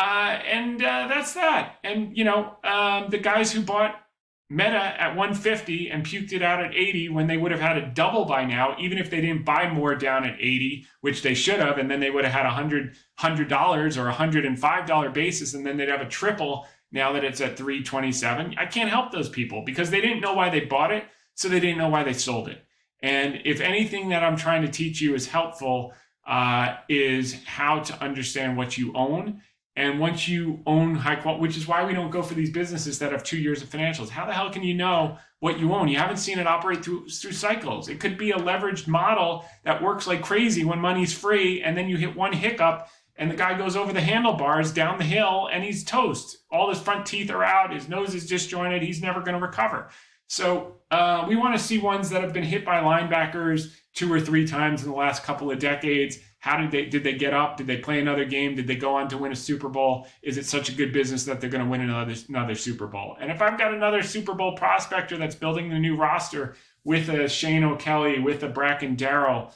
Speaker 1: uh, and uh, that's that. And you know, um, the guys who bought Meta at 150 and puked it out at 80 when they would have had a double by now, even if they didn't buy more down at 80, which they should have, and then they would have had a hundred hundred dollars or a hundred and five dollar basis, and then they'd have a triple now that it's at 327. I can't help those people because they didn't know why they bought it, so they didn't know why they sold it. And if anything that I'm trying to teach you is helpful, uh, is how to understand what you own and once you own high quality, which is why we don't go for these businesses that have two years of financials. How the hell can you know what you own? You haven't seen it operate through through cycles. It could be a leveraged model that works like crazy when money's free, and then you hit one hiccup, and the guy goes over the handlebars down the hill, and he's toast. All his front teeth are out, his nose is disjointed. He's never going to recover. So uh, we want to see ones that have been hit by linebackers two or three times in the last couple of decades how did they did they get up? Did they play another game? Did they go on to win a Super Bowl? Is it such a good business that they're going to win another another Super Bowl? And if I've got another Super Bowl prospector that's building the new roster with a Shane O'Kelly, with a Bracken Darrell,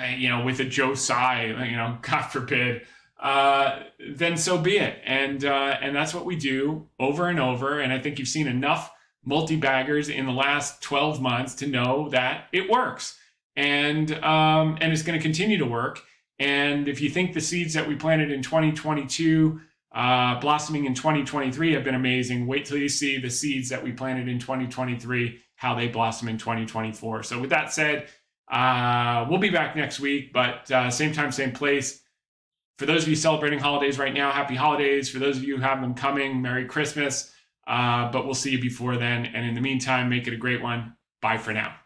Speaker 1: uh, you know, with a Joe Tsai, you know, <laughs> God forbid, uh, then so be it. And uh, and that's what we do over and over. And I think you've seen enough multi baggers in the last 12 months to know that it works and um, and it's going to continue to work. And if you think the seeds that we planted in 2022 uh, blossoming in 2023 have been amazing, wait till you see the seeds that we planted in 2023 how they blossom in 2024. So with that said, uh, we'll be back next week, but uh, same time, same place. For those of you celebrating holidays right now, happy holidays. For those of you who have them coming, Merry Christmas. Uh, but we'll see you before then. And in the meantime, make it a great one. Bye for now.